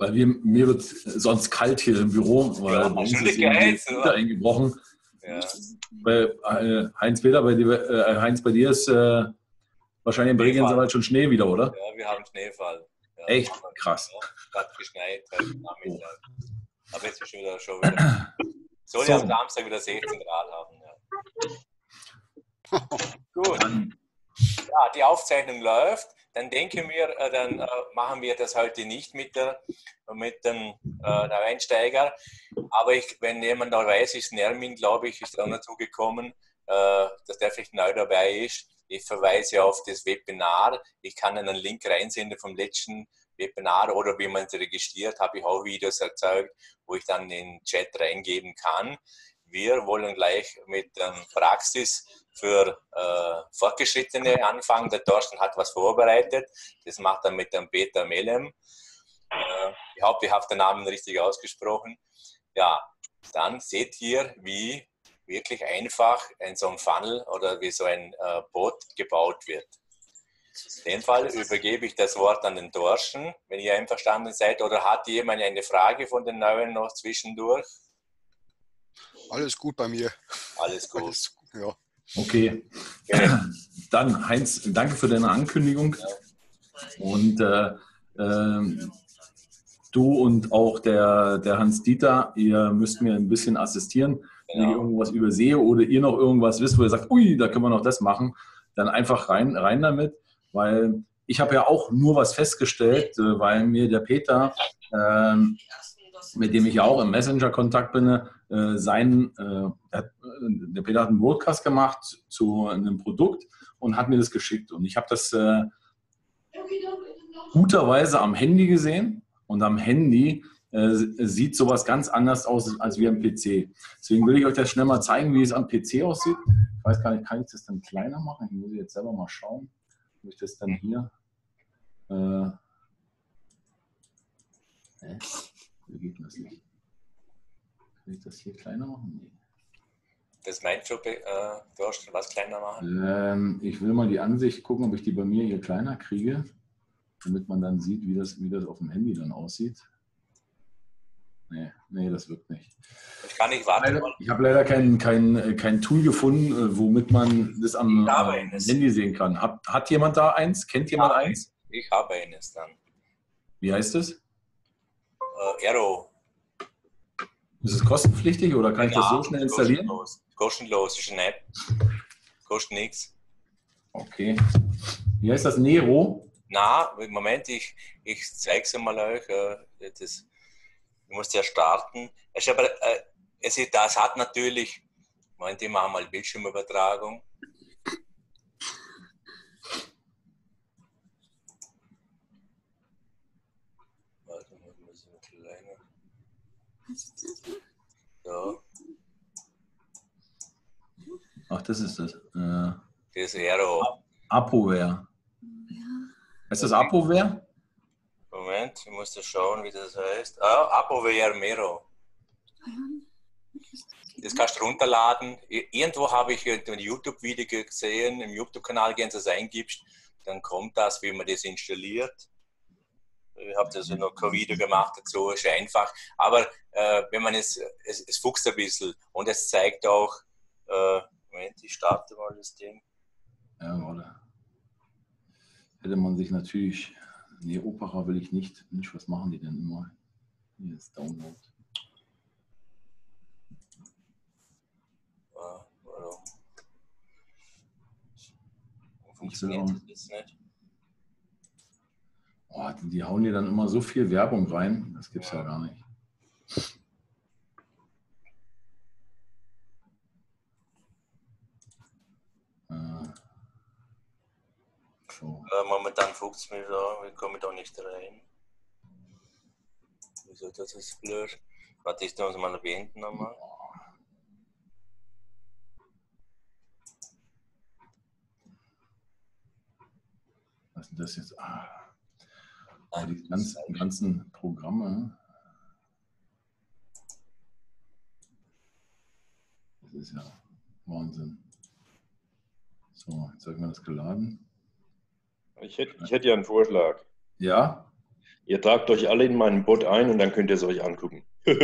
weil wir, mir wird sonst kalt hier im Büro, weil Ja, ist die Geheiz, irgendwie oder? Eingebrochen. Ja. Bei äh, Heinz Peter, bei dir, äh, Heinz, bei dir ist äh, wahrscheinlich in Bregenz Schneefall. schon Schnee wieder, oder? ja, wir haben Schneefall. Ja, Echt? Krass. Hat geschneit heute Nachmittag. Aber jetzt ist schon wieder, schon wieder. Soll ja So. am Samstag wieder 16 Grad haben. Ja. Gut. Ja, die Aufzeichnung läuft. Dann denken wir, äh, dann äh, machen wir das heute nicht mit, der, mit dem äh, der Einsteiger. Aber ich, wenn jemand noch weiß, ist Nermin, glaube ich, ist auch dazu gekommen, dass der vielleicht neu dabei ist. Ich verweise auf das Webinar. Ich kann einen Link reinsenden vom letzten Webinar oder wie man es registriert, habe ich auch Videos erzeugt, wo ich dann den Chat reingeben kann. Wir wollen gleich mit ähm, Praxis für äh, Fortgeschrittene anfangen. Der Thorsten hat was vorbereitet. Das macht er mit dem Peter Melem. Äh, ich hoffe, ich habe den Namen richtig ausgesprochen. Ja, dann seht ihr, wie wirklich einfach ein so ein Funnel oder wie so ein äh, Boot gebaut wird. In dem Fall übergebe ich das Wort an den Thorsten, wenn ihr einverstanden seid. Oder hat jemand eine Frage von den Neuen noch zwischendurch? Alles gut bei mir. Alles gut. Alles, ja. Okay. Dann, Heinz, danke für deine Ankündigung. Und äh, ähm, du und auch der, der Hans-Dieter, ihr müsst mir ein bisschen assistieren. Wenn ich irgendwas übersehe oder ihr noch irgendwas wisst, wo ihr sagt, ui, da können wir noch das machen, dann einfach rein, rein damit. Weil ich habe ja auch nur was festgestellt, äh, weil mir der Peter, ähm, mit dem ich auch im Messenger-Kontakt bin, äh, sein, äh, äh, der Peter hat einen Broadcast gemacht zu einem Produkt und hat mir das geschickt. Und ich habe das äh, guterweise am Handy gesehen und am Handy äh, sieht sowas ganz anders aus als wie am PC. Deswegen will ich euch das schnell mal zeigen, wie es am PC aussieht. Ich weiß gar nicht, kann ich das dann kleiner machen? Ich muss jetzt selber mal schauen, ob ich das dann hier. Äh? Wie geht das nicht? Kann ich das hier kleiner machen? Nee. Das meint schon, äh, Thorsten, was kleiner machen? Ähm, ich will mal die Ansicht gucken, ob ich die bei mir hier kleiner kriege, damit man dann sieht, wie das, wie das auf dem Handy dann aussieht. Nee, nee, das wirkt nicht. Ich kann nicht warten. Leider, ich habe leider kein, kein, kein Tool gefunden, äh, womit man das am. Handy sehen kann. Hat, hat jemand da eins? Kennt jemand eins? Ich habe eines dann. Wie heißt es? Äh, Aero. Ist es kostenpflichtig oder kann ich das so Ja, schnell installieren? Kostenlos. Kostenlos ist eine App. Kostet nichts. Okay. Wie heißt das? Nero? Na, Moment, ich, ich zeige es mal euch. äh, Das, ich muss ja starten. Es, ist aber, äh, es ist, das hat natürlich, Moment, ich mache mal Bildschirmübertragung. Warte mal, ich muss ein bisschen länger. So, Ach, das ist das. Äh, das Aero. Apoware. Heißt das Apoware? Moment, ich muss da schauen, wie das heißt. Ah, Apovere Mero. Das kannst du runterladen. I- Irgendwo habe ich ein YouTube-Video gesehen, im YouTube-Kanal, wenn du das eingibst, dann kommt das, wie man das installiert. Ich habe das noch kein Video gemacht dazu, ist einfach. Aber äh, wenn man es, es, es fuchst ein bisschen und es zeigt auch, äh, Moment, ich starte mal das Ding. Ja, oder? Hätte man sich natürlich. Nee, Opera will ich nicht. Mensch, was machen die denn immer? Hier ist Download. Ich Funktioniert das jetzt nicht? Oh, die, die hauen dir dann immer so viel Werbung rein. Das gibt's ja gar nicht. So. Äh, momentan fuckt es mir so, ich komme da nicht rein. Wieso das ist blöd? Warte, ich muss mal beenden nochmal. Was ist denn das jetzt? Ah, ah, die ganzen, ganzen Programme. Das ist ja Wahnsinn. So, jetzt habe ich mir das geladen. Ich hätte, ich hätte ja einen Vorschlag. Ja? Ihr tragt euch alle in meinen Bot ein und dann könnt ihr es euch angucken. der,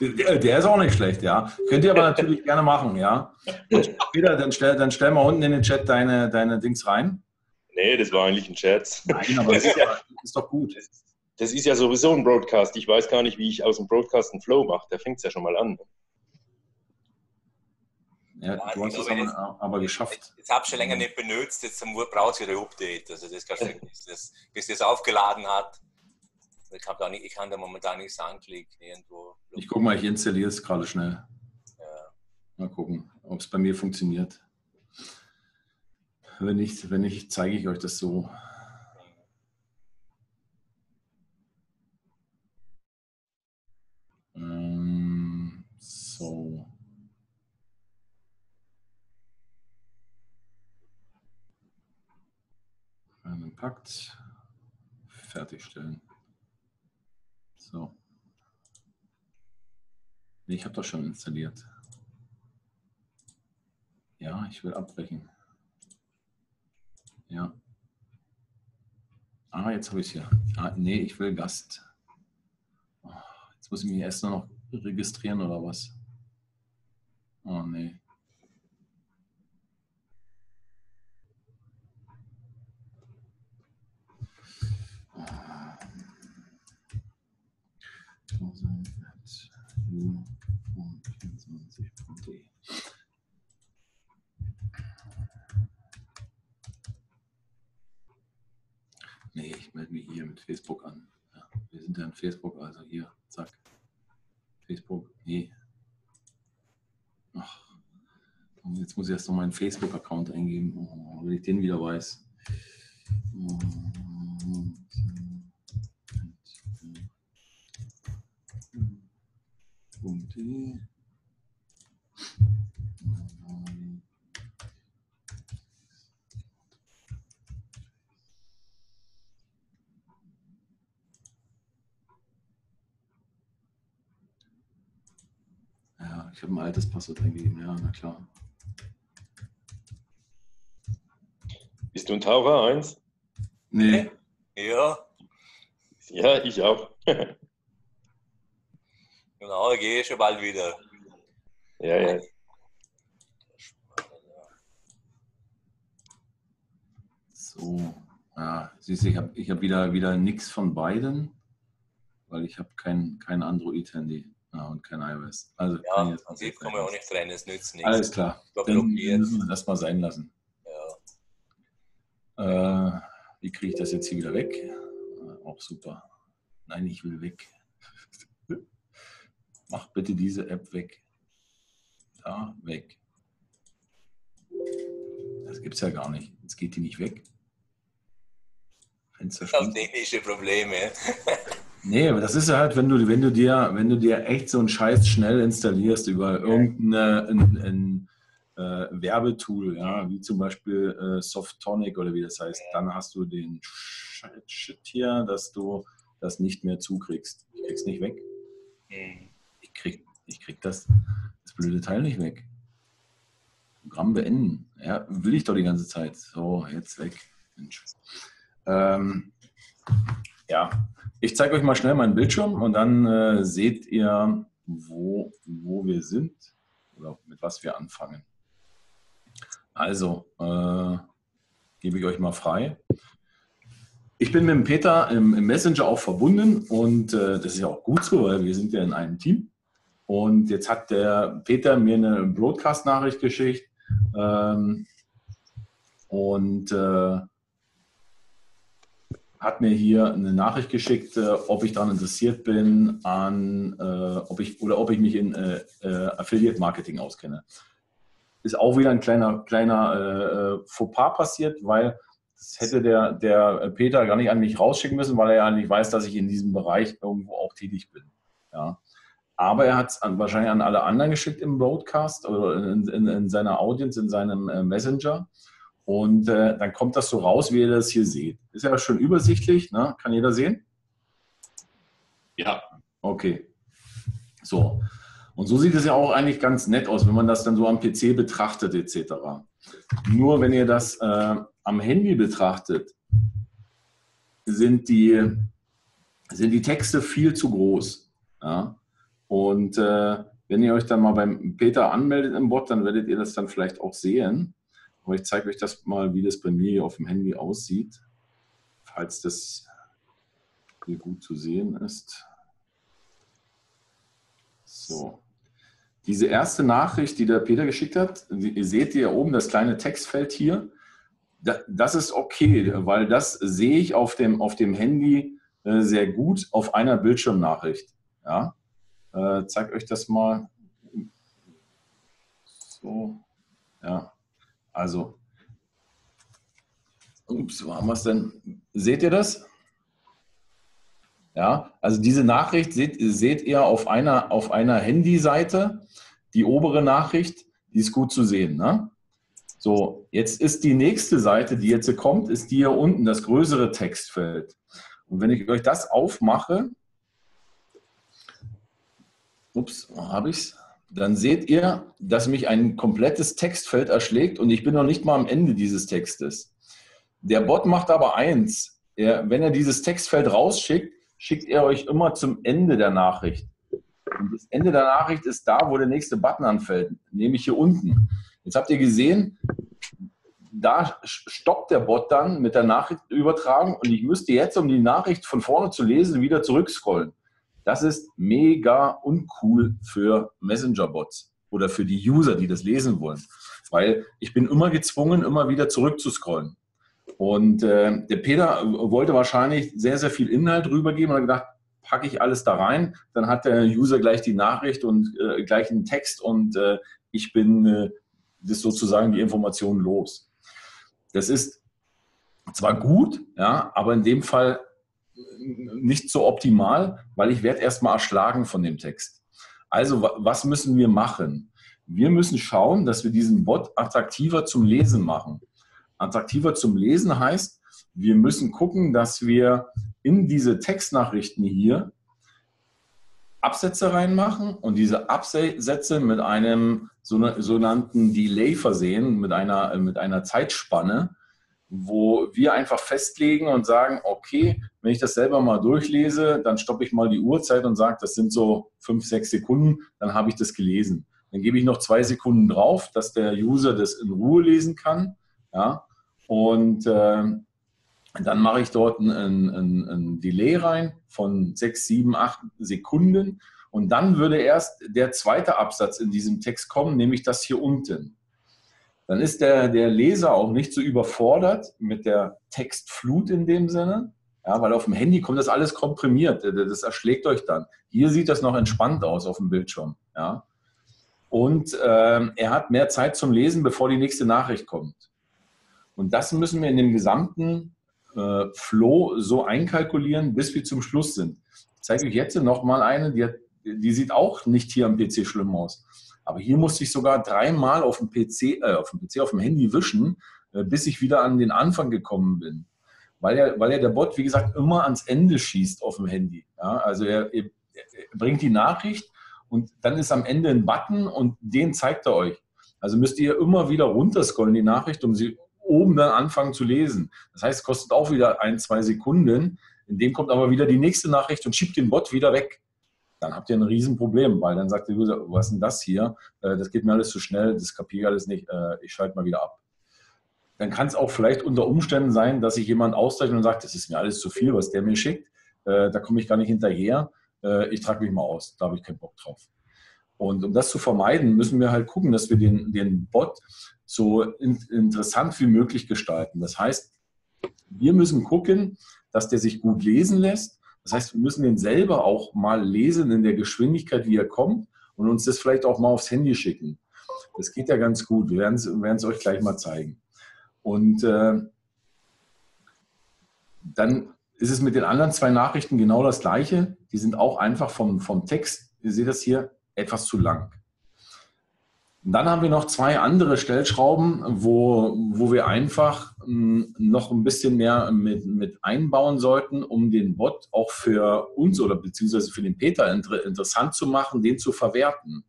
der ist auch nicht schlecht, ja. Könnt ihr aber natürlich gerne machen, ja. Und Peter, dann stell, dann stell mal unten in den Chat deine, deine Dings rein. Nee, das war eigentlich ein Scherz. Nein, aber das ist, ja, ist doch gut. Das ist ja sowieso ein Broadcast. Ich weiß gar nicht, wie ich aus dem Broadcast einen Flow mache. Da fängt es ja schon mal an. Ja, ja du hast es aber, aber, geschafft. Jetzt habe ich schon länger nicht benutzt, jetzt braucht es wieder ein Update. Also das kannst du, das, bis das aufgeladen hat. Ich, da nicht, ich kann da momentan nichts anklicken. Irgendwo. Ich gucke mal, ich installiere es gerade schnell. Ja. Mal gucken, ob es bei mir funktioniert. Wenn nicht, wenn nicht, zeige ich euch das so. Ähm, so. Pakt. Fertigstellen. So. Ich habe das schon installiert. Ja, ich will abbrechen. Ja. Ah, jetzt habe ich es hier. Ah, nee, ich will Gast. Oh, jetzt muss ich mich erst noch registrieren oder was? Oh, nee. Nee, ich melde mich hier mit Facebook an. Ja, wir sind ja in Facebook, also hier, zack. Facebook, nee. Ach, jetzt muss ich erst noch meinen Facebook-Account eingeben, oh, wenn ich den wieder weiß. Oh. Ja, ich habe ein altes Passwort eingegeben, ja, na klar. Bist du ein Taucher 1? Nee. Ja. Ja, ich auch. Genau, gehe schon bald wieder. Ja, ja. So, ja, siehst du, ich habe ich hab wieder, wieder nichts von beiden, weil ich habe kein, kein Android-Handy ja, und kein iOS. Also ja, kann jetzt ich komme auch nicht rein, es nützt nichts. Alles klar, dann müssen wir das mal sein lassen. Ja. Äh, wie kriege ich das jetzt hier wieder weg? Äh, auch super. Nein, ich will weg. Mach bitte diese App weg. Da, weg. Das gibt es ja gar nicht. Jetzt geht die nicht weg. Fenster Das technische Probleme. nee, aber das ist ja halt, wenn du, wenn du dir, wenn du dir echt so einen Scheiß schnell installierst über irgendein ein, ein, äh, Werbetool, ja, wie zum Beispiel äh, Softonic oder wie das heißt, dann hast du den Shit hier, dass du das nicht mehr zukriegst. Ich krieg's nicht weg. Mhm krieg, ich krieg das, das blöde Teil nicht weg. Programm beenden. Ja, will ich doch die ganze Zeit. So, jetzt weg. Ähm, ja, ich zeige euch mal schnell meinen Bildschirm und dann äh, seht ihr, wo, wo wir sind oder mit was wir anfangen. Also, äh, gebe ich euch mal frei. Ich bin mit dem Peter im, im Messenger auch verbunden und äh, das ist ja auch gut so, weil wir sind ja in einem Team. Und jetzt hat der Peter mir eine Broadcast-Nachricht geschickt ähm, und äh, hat mir hier eine Nachricht geschickt, äh, ob ich daran interessiert bin, an, äh, ob ich oder ob ich mich in äh, äh, Affiliate Marketing auskenne. Ist auch wieder ein kleiner, kleiner äh, Fauxpas passiert, weil das hätte der, der Peter gar nicht an mich rausschicken müssen, weil er ja nicht weiß, dass ich in diesem Bereich irgendwo auch tätig bin. Ja. Aber er hat es wahrscheinlich an alle anderen geschickt im Broadcast oder in, in, in seiner Audience, in seinem äh, Messenger. Und äh, dann kommt das so raus, wie ihr das hier seht. Ist ja schon übersichtlich, ne? kann jeder sehen? Ja. Okay. So. Und so sieht es ja auch eigentlich ganz nett aus, wenn man das dann so am PC betrachtet etc. Nur wenn ihr das äh, am Handy betrachtet, sind die, sind die Texte viel zu groß. Ja? Und äh, wenn ihr euch dann mal beim Peter anmeldet im Bot, dann werdet ihr das dann vielleicht auch sehen. Aber ich zeige euch das mal, wie das bei mir hier auf dem Handy aussieht, falls das hier gut zu sehen ist. So. Diese erste Nachricht, die der Peter geschickt hat, ihr seht hier oben das kleine Textfeld hier. Das ist okay, weil das sehe ich auf dem, auf dem Handy äh, sehr gut auf einer Bildschirmnachricht. Ja? Äh, zeig euch das mal. So, ja. Also, ups, wo haben wir es denn? Seht ihr das? Ja, also diese Nachricht seht, seht ihr auf einer, auf einer Handyseite, die obere Nachricht, die ist gut zu sehen. Ne? So, jetzt ist die nächste Seite, die jetzt kommt, ist die hier unten, das größere Textfeld. Und wenn ich euch das aufmache, ups, habe ich es, dann seht ihr, dass mich ein komplettes Textfeld erschlägt und ich bin noch nicht mal am Ende dieses Textes. Der Bot macht aber eins. Er, wenn er dieses Textfeld rausschickt, schickt er euch immer zum Ende der Nachricht. Und das Ende der Nachricht ist da, wo der nächste Button anfällt, nämlich hier unten. Jetzt habt ihr gesehen, da stoppt der Bot dann mit der Nachrichtübertragung und ich müsste jetzt, um die Nachricht von vorne zu lesen, wieder zurückscrollen. Das ist mega uncool für Messenger-Bots oder für die User, die das lesen wollen. Weil ich bin immer gezwungen, immer wieder zurückzuscrollen. Und äh, der Peter wollte wahrscheinlich sehr, sehr viel Inhalt rübergeben und hat gedacht, packe ich alles da rein, dann hat der User gleich die Nachricht und äh, gleich einen Text und äh, ich bin äh, das sozusagen die Information los. Das ist zwar gut, ja, aber in dem Fall nicht so optimal, weil ich werde erstmal erschlagen von dem Text. Also was müssen wir machen? Wir müssen schauen, dass wir diesen Bot attraktiver zum Lesen machen attraktiver zum Lesen heißt, wir müssen gucken, dass wir in diese Textnachrichten hier Absätze reinmachen und diese Absätze mit einem sogenannten Delay versehen, mit einer, mit einer Zeitspanne, wo wir einfach festlegen und sagen, okay, wenn ich das selber mal durchlese, dann stoppe ich mal die Uhrzeit und sage, das sind so fünf, sechs Sekunden, dann habe ich das gelesen. Dann gebe ich noch zwei Sekunden drauf, dass der User das in Ruhe lesen kann. Ja, und äh, dann mache ich dort ein, ein, ein, Delay rein von 6, 7, 8 Sekunden. Und dann würde erst der zweite Absatz in diesem Text kommen, nämlich das hier unten. Dann ist der, der Leser auch nicht so überfordert mit der Textflut in dem Sinne, ja, weil auf dem Handy kommt das alles komprimiert. Das erschlägt euch dann. Hier sieht das noch entspannt aus auf dem Bildschirm. Ja. Und äh, er hat mehr Zeit zum Lesen, bevor die nächste Nachricht kommt. Und das müssen wir in dem gesamten äh, Flow so einkalkulieren, bis wir zum Schluss sind. Ich zeige euch jetzt nochmal eine, die, hat, die sieht auch nicht hier am PC schlimm aus. Aber hier musste ich sogar dreimal auf dem PC, äh, auf dem PC, auf dem Handy wischen, äh, bis ich wieder an den Anfang gekommen bin. Weil ja, weil ja der Bot, wie gesagt, immer ans Ende schießt auf dem Handy. Ja, also er, er, er bringt die Nachricht und dann ist am Ende ein Button und den zeigt er euch. Also müsst ihr immer wieder runterscrollen, die Nachricht, um sie oben dann anfangen zu lesen. Das heißt, es kostet auch wieder ein, zwei Sekunden. In dem kommt aber wieder die nächste Nachricht und schiebt den Bot wieder weg. Dann habt ihr ein Riesenproblem, weil dann sagt der User, was ist denn das hier? Äh, das geht mir alles zu schnell, das kapiere ich alles nicht, äh, ich schalte mal wieder ab. Dann kann es auch vielleicht unter Umständen sein, dass sich jemand auszeichnet und sagt, das ist mir alles zu viel, was der mir schickt. Äh, da komme ich gar nicht hinterher. Ich trage mich mal aus, da habe ich keinen Bock drauf. Und um das zu vermeiden, müssen wir halt gucken, dass wir den, den Bot so in, interessant wie möglich gestalten. Das heißt, wir müssen gucken, dass der sich gut lesen lässt. Das heißt, wir müssen den selber auch mal lesen in der Geschwindigkeit, wie er kommt und uns das vielleicht auch mal aufs Handy schicken. Das geht ja ganz gut. Wir werden es euch gleich mal zeigen. Und äh, dann ist es mit den anderen zwei Nachrichten genau das Gleiche. Die sind auch einfach vom, vom Text, ihr seht das hier, etwas zu lang. Dann haben wir noch zwei andere Stellschrauben, wo, wo wir einfach hm, noch ein bisschen mehr mit, mit einbauen sollten, um den Bot auch für uns oder beziehungsweise für den Peter inter, interessant zu machen, den zu verwerten.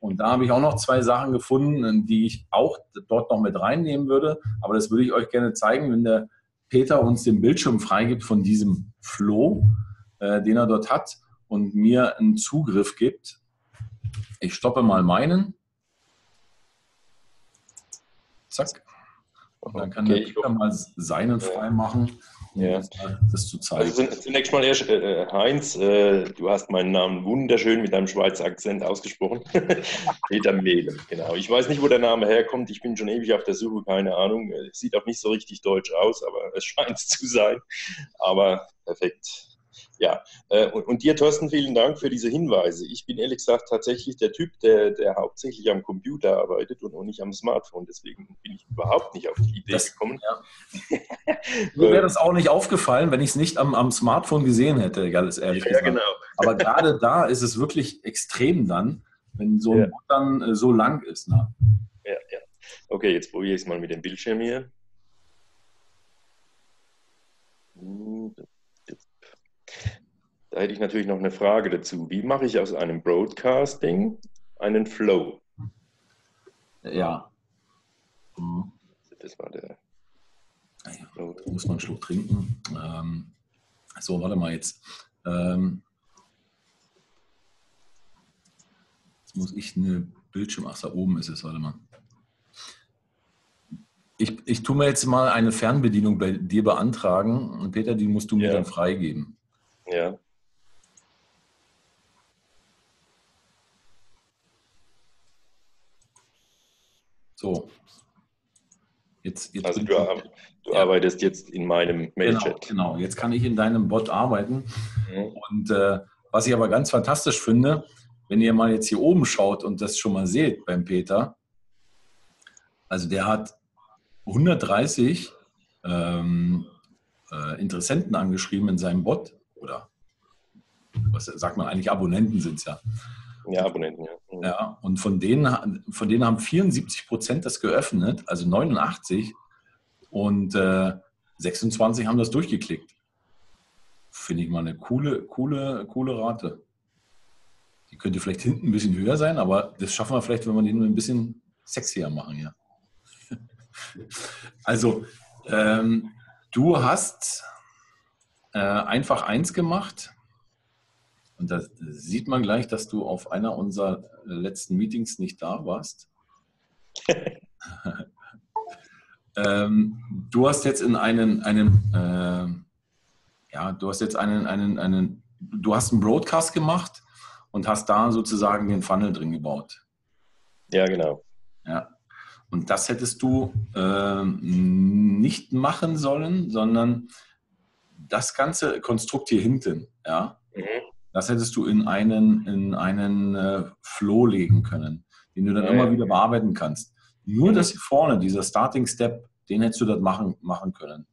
Und da habe ich auch noch zwei Sachen gefunden, die ich auch dort noch mit reinnehmen würde. Aber das würde ich euch gerne zeigen, wenn der Peter uns den Bildschirm freigibt von diesem Flow, äh, den er dort hat und mir einen Zugriff gibt. Ich stoppe mal meinen. Zack. Und dann kann Okay, der Peter mal seinen frei machen, um Ja. das, zu zeigen. Also zun- zunächst mal erst, äh, Heinz, äh, du hast meinen Namen wunderschön mit deinem Schweizer Akzent ausgesprochen. Peter Mehlem, genau. Ich weiß nicht, wo der Name herkommt. Ich bin schon ewig auf der Suche, keine Ahnung. Äh, Sieht auch nicht so richtig deutsch aus, aber es scheint es zu sein. Aber perfekt. Ja, äh, und, und dir, Thorsten, vielen Dank für diese Hinweise. Ich bin ehrlich gesagt tatsächlich der Typ, der, der hauptsächlich am Computer arbeitet und, und nicht am Smartphone. Deswegen bin ich überhaupt nicht auf die Idee Das- gekommen. Mir wäre das auch nicht aufgefallen, wenn ich es nicht am, am Smartphone gesehen hätte, ganz ehrlich Ja, gesagt. genau. Aber gerade da ist es wirklich extrem dann, wenn so ein Ja. Bot dann äh, so lang ist. Ne? Ja, ja. Okay, jetzt probiere ich es mal mit dem Bildschirm hier. Da hätte ich natürlich noch eine Frage dazu. Wie mache ich aus einem Broadcasting einen Flow? Ja. Mhm. Das war der Ja, da muss man einen Schluck trinken. Ähm, so, warte mal jetzt. Ähm, jetzt muss ich eine Bildschirm. Ach, da oben ist es, warte mal. Ich, ich tue mir jetzt mal eine Fernbedienung bei dir beantragen. Und Peter, die musst du mir Ja. dann freigeben. Ja, So. Jetzt, jetzt also du, du Ja. arbeitest jetzt in meinem genau, Mailchat. genau, jetzt kann ich in deinem Bot arbeiten. Mhm. Und äh, was ich aber ganz fantastisch finde, wenn ihr mal jetzt hier oben schaut und das schon mal seht beim Peter, also der hat 130 ähm, äh, Interessenten angeschrieben in seinem Bot oder was sagt man eigentlich, Abonnenten sind es ja. Ja, Abonnenten, ja. Mhm. ja. Und von denen, von denen haben 74 Prozent das geöffnet, also 89 und äh, 26 haben das durchgeklickt. Finde ich mal eine coole, coole, coole Rate. Die könnte vielleicht hinten ein bisschen höher sein, aber das schaffen wir vielleicht, wenn wir den ein bisschen sexier machen, ja. Also, ähm, du hast äh, einfach eins gemacht. Und da sieht man gleich, dass du auf einer unserer letzten Meetings nicht da warst. ähm, du hast jetzt in einen, einen äh, ja, du hast jetzt einen, einen, einen, du hast einen Broadcast gemacht und hast da sozusagen den Funnel drin gebaut. Ja, genau. Ja. Und das hättest du ähm, nicht machen sollen, sondern das ganze Konstrukt hier hinten, ja, Mhm. das hättest du in einen, in einen äh, Flow legen können, den du dann Ja, immer ja. wieder bearbeiten kannst. Nur das hier vorne, dieser Starting Step, den hättest du dort machen, machen können.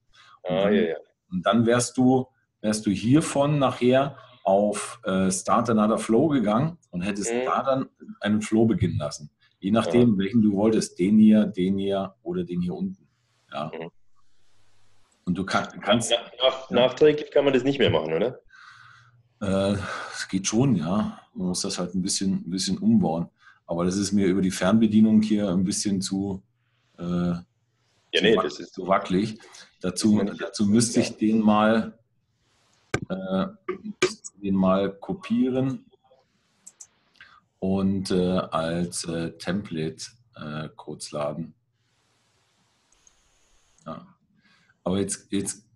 Ah, ja, ja. Und dann wärst du, wärst du hiervon nachher auf äh, Start Another Flow gegangen und hättest Mhm. da dann einen Flow beginnen lassen. Je nachdem, welchen du wolltest, den hier, den hier oder den hier unten. Ja. Mhm. Und du kann, kannst, Nach, nach, nachträglich kann man das nicht mehr machen, oder? äh, es geht schon, ja. Man muss das halt ein bisschen, ein bisschen umbauen. Aber das ist mir über die Fernbedienung hier ein bisschen zu, äh, Ja, nee, zu, das ist zu wackelig. Dazu, dazu müsste ich den mal, äh, den mal kopieren und äh, als äh, Template äh, kurz laden. Ja. Aber jetzt, jetzt,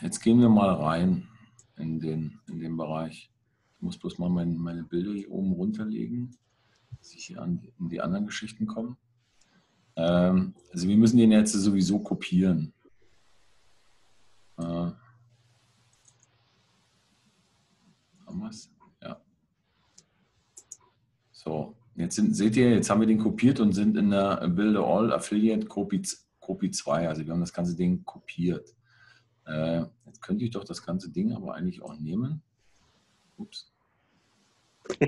jetzt gehen wir mal rein in den, in den Bereich. Ich muss bloß mal mein, meine Bilder hier oben runterlegen, dass ich hier an, in die anderen Geschichten komme. Ähm, also wir müssen den jetzt sowieso kopieren. Äh, haben wir es? Ja. So, jetzt sind, seht ihr, jetzt haben wir den kopiert und sind in der Build All Affiliate Copy, Copy 2. Also wir haben das ganze Ding kopiert. Äh, jetzt könnte ich doch das ganze Ding aber eigentlich auch nehmen. Ups.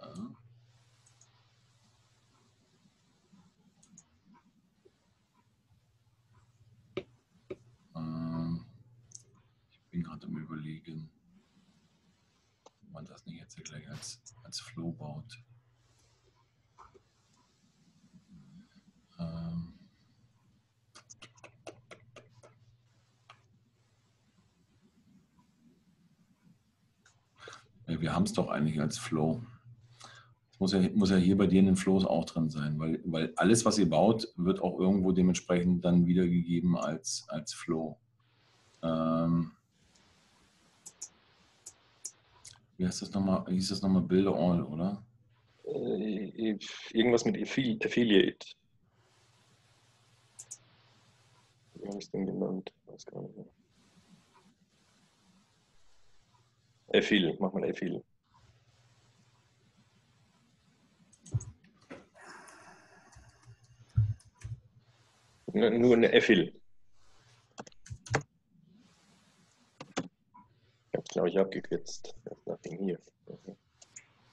Äh. Ähm, Ich bin gerade am überlegen, ob man das nicht jetzt hier gleich als, als Flow baut. Ähm, Ja, wir haben es doch eigentlich als Flow. Das muss ja, muss ja hier bei dir in den Flows auch drin sein, weil, weil alles, was ihr baut, wird auch irgendwo dementsprechend dann wiedergegeben als, als Flow. Ähm, wie heißt das nochmal? Hieß das nochmal Builder All, oder? Äh, irgendwas mit Affiliate. Wie habe ich es denn genannt? Weiß gar nicht mehr. Affil, mach mal Affil. Nur eine Affil. Ich habe es, glaube ich, abgekürzt. Nothing hier.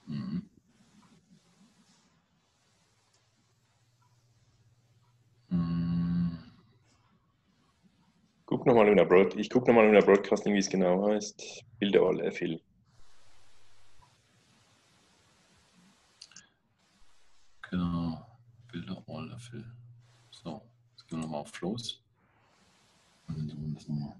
Mhm. Guck nochmal in der Broad ich gucke nochmal in der Broadcasting, wie es genau heißt. Bilder all FL. Genau, Bilder all FL. So, jetzt gehen wir nochmal auf Flows. Und dann tun wir das nochmal.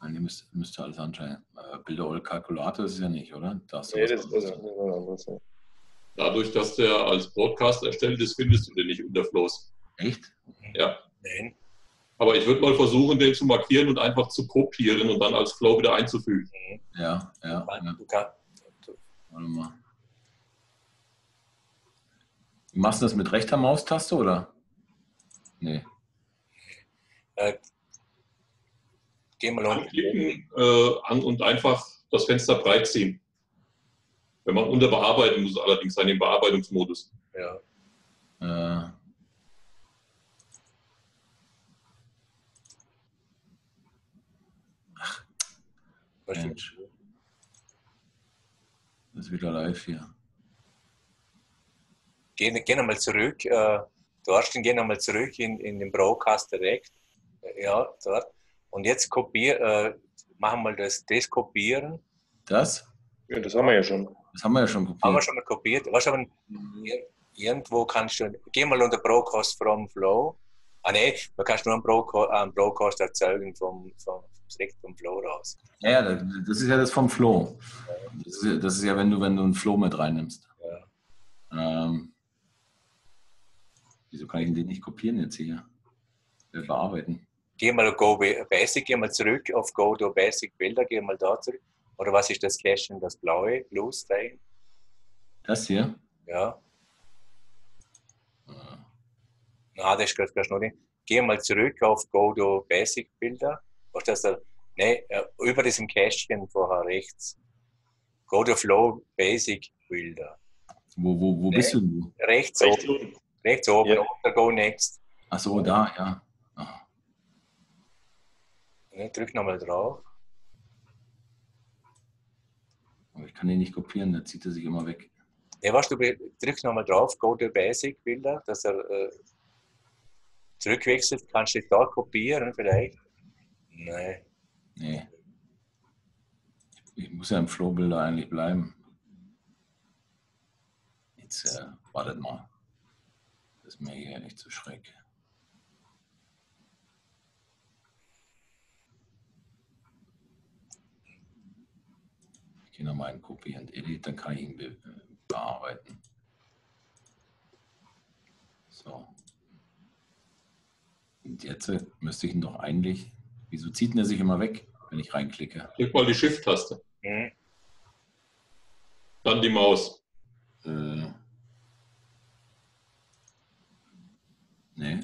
Nein, ihr müsst, alles anschauen. Äh, Bilder all Kalkulator ist es ja nicht, oder? Das nee, das ist was anderes. Dadurch, dass der als Broadcast erstellt ist, findest du den nicht unter Flows. Echt? Ja. Nein. Aber ich würde mal versuchen, den zu markieren und einfach zu kopieren und dann als Flow wieder einzufügen. Ja, ja. ja. Du kannst, Warte mal. Machst du das mit rechter Maustaste oder? Nee. Äh, geh mal Anklicken äh, an und einfach das Fenster breit ziehen. Wenn man unter Bearbeiten muss, allerdings sein im Bearbeitungsmodus. Ja. Äh. Mensch. Das ist wieder live hier. Geh, geh nochmal zurück. Äh, Thorsten, geh nochmal zurück in, in den Broadcast direkt. Ja, dort. Und jetzt kopier, äh, machen wir das, das kopieren. Das? Ja, das haben wir ja schon. Das haben wir ja schon kopiert. Haben wir schon mal kopiert. Du, aber irgendwo kannst du, geh mal unter Broadcast from Flow. Ah ne, du kannst nur einen Broadcast, einen Broadcast erzeugen vom, vom, direkt vom Flow raus. Ja, das ist ja das vom Flow. Das ist ja, das ist ja wenn du, wenn du einen Flow mit reinnimmst. Ja. Ähm, wieso kann ich den nicht kopieren jetzt hier? Wir bearbeiten. Geh mal Go Basic, geh mal zurück auf Go to Basic Bilder, geh mal da zurück. Oder was ist das Kästchen, das blaue, Blues Style? Das hier? Ja. Na, das ist gerade noch nicht. Geh mal zurück auf Go to Basic Bilder. Was das da? Ne, über diesem Kästchen vorher rechts. Go to Flow Basic Bilder. Wo, wo, wo nee, bist du? Rechts, rechts oben. Rechts oben, ja. unter Go Next. Achso, da, ja. Ah. Ne, drück nochmal drauf. Aber ich kann den nicht kopieren, da zieht er sich immer weg. Ne, was, du drückst nochmal drauf, Go to Basic Bilder, dass er äh, zurückwechselt. Kannst du da kopieren vielleicht? Nein. Nee. Ich muss ja im Flowbilder eigentlich bleiben. Jetzt äh, wartet mal. Das ist mir hier nicht zu schreck. Ich gehe nochmal in Copy and Edit, dann kann ich ihn be bearbeiten. So. Und jetzt müsste ich ihn doch eigentlich. Wieso zieht er sich immer weg, wenn ich reinklicke? Drück mal die Shift-Taste. Mhm. Dann die Maus. Äh. Nee.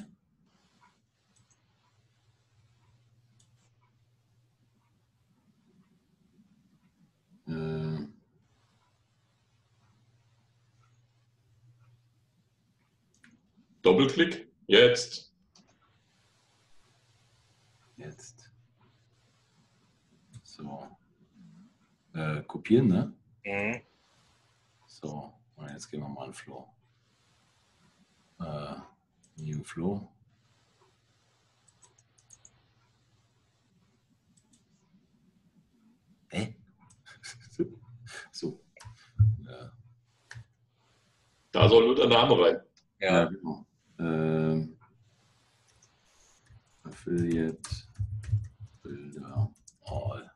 Äh. Doppelklick. Jetzt. So. Äh, kopieren, ne? Mhm. So, und jetzt gehen wir mal in Flow. Äh, New Flow. Hä? so. Ja. Da soll nur der Name rein. Ja, ja genau. Ähm, Affiliate Bilder All.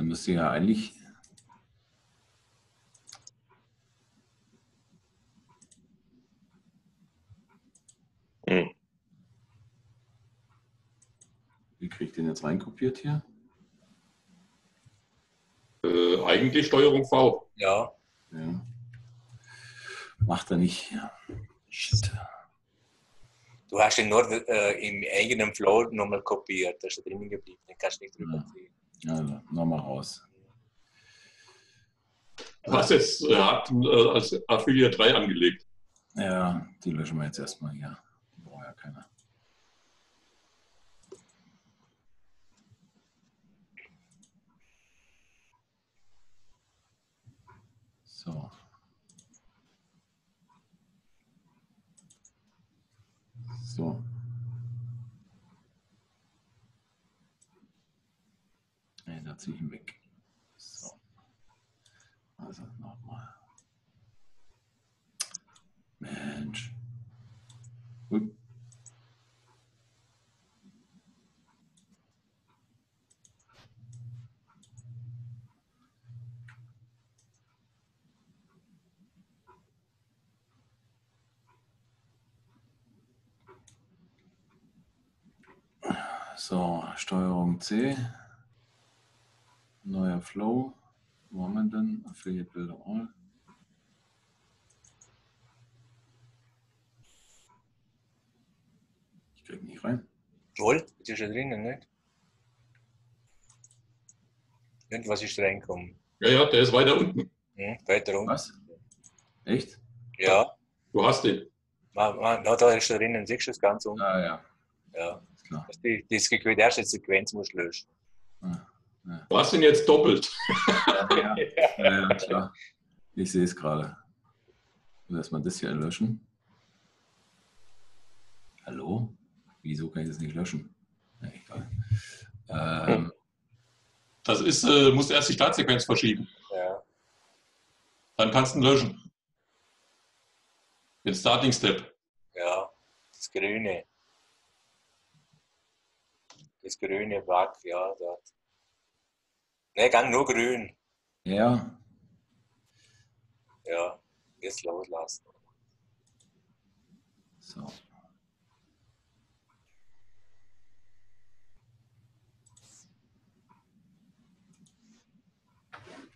Müsste ja eigentlich. Hm. Wie kriege ich den jetzt reinkopiert hier? Äh, eigentlich Steuerung V. Ja. Ja. Macht er nicht. Shit. Du hast ihn nur äh, im eigenen Flow nochmal kopiert. Da ist er drinnen geblieben. Den kannst du nicht drüber Ja. ziehen. Also, nochmal raus. Hast jetzt äh, hat, äh, als Affiliate 3 angelegt. Ja, die löschen wir jetzt erstmal hier. Braucht ja keiner. So. So. Ne, da ziehe weg. So. Also nochmal. Mensch. Gut. So, Steuerung C. Neuer Flow. Wo haben wir denn? Affiliate Builder All. Ich krieg nicht rein. Wohl, das ist ja drinnen, nicht? Irgendwas ist reingekommen. Ja, ja, der ist weiter unten. Hm? Weiter unten. Was? Echt? Ja. Du hast den. Ma, na, da ist er drinnen. Siehst du das ganz unten? Ah ja, Ja. ist klar. Das die, die, die erste Sequenz musst du löschen. Ah, Du hast ihn jetzt doppelt. ja, ja, ja, klar. Ich sehe es gerade. Lass mal das hier löschen. Hallo? Wieso kann ich das nicht löschen? Ja, egal. Ähm, Das ist, äh, musst erst die Startsequenz verschieben. Ja. Dann kannst du ihn löschen. Den Starting Step. ja. Das Grüne. Das grüne Bug, ja, dort. Ne, gang nur grün. ja, Ja. Jetzt loslassen. so.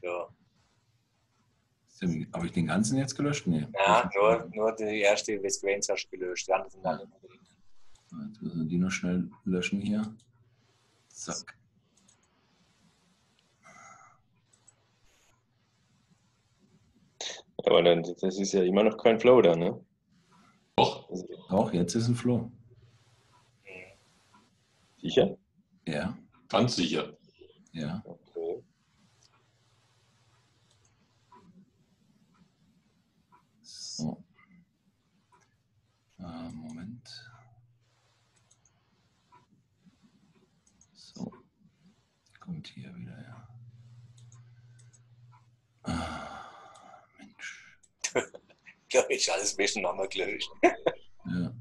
Ja. Habe ich den ganzen jetzt gelöscht? Nee. Ja, nur, nur die erste Sequenz hast du gelöscht. Die anderen sind alle noch drin. Jetzt müssen wir die noch schnell löschen hier. Zack. Aber dann, das ist ja immer noch kein Flow da, ne? Doch. Auch jetzt ist ein Flow. sicher? Ja, Ganz sicher. ja. Okay. So. Äh, Moment. So. Kommt hier wieder, ja. Ah. Ja, ist alles ein bisschen nochmal gelöscht. Ja.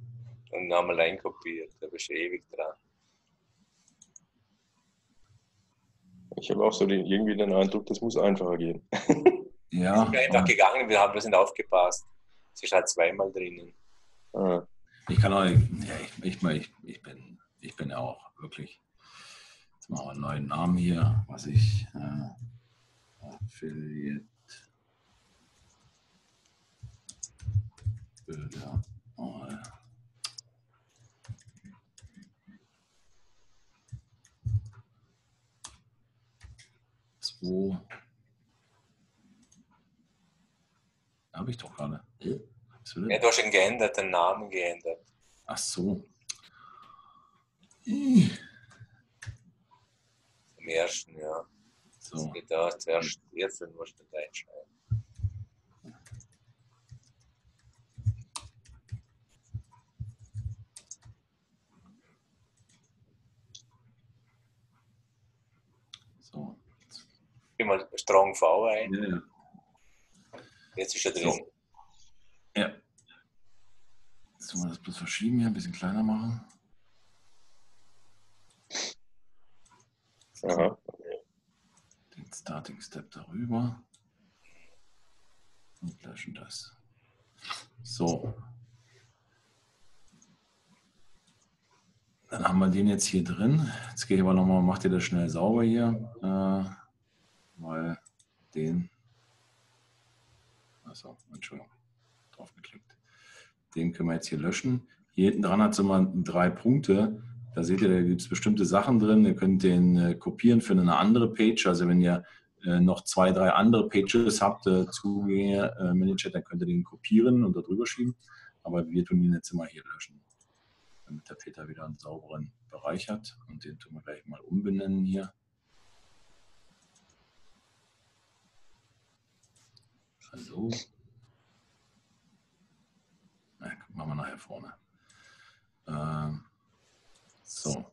Und nochmal reinkopiert. Da bist du ewig dran. Ich habe auch so den, irgendwie den Eindruck, das muss einfacher gehen. Ja, Ich bin einfach gegangen, wir haben bloß nicht aufgepasst. Es ist halt zweimal drinnen. Ah, ich kann auch, ja, ich, ich, ich, ich, bin, ich bin ja auch wirklich, jetzt machen wir einen neuen Namen hier, was ich, äh, Affiliate Bilder, oh, zwei, habe ich doch gerade. Äh, Ja, du hast ihn geändert, den Namen geändert. Ach so. Im ersten, ja. So, Geht da zuerst, jetzt musst du da einschreiben. so. Mal Strong V ein. Ja, ja. Jetzt ist er drin. ja. Sollen wir das bloß verschieben hier, ein bisschen kleiner machen? aha. Den Starting Step darüber und löschen das. So. Dann haben wir den jetzt hier drin. Jetzt gehe ich aber nochmal, macht ihr das schnell sauber hier, äh, weil den, achso, Entschuldigung, draufgeklickt. Den können wir jetzt hier löschen. Hier hinten dran hat es immer drei Punkte. Da seht ihr, da gibt es bestimmte Sachen drin. Ihr könnt den äh, kopieren für eine andere Page. Also wenn ihr äh, noch zwei, drei andere Pages habt, äh, Zugänge, äh, Manager, dann könnt ihr den kopieren und da drüber schieben. Aber wir tun ihn jetzt immer hier löschen, damit der Peter wieder einen sauberen Bereich hat. Und den tun wir gleich mal umbenennen hier. Hallo. Na, machen wir nachher vorne. Ähm, so.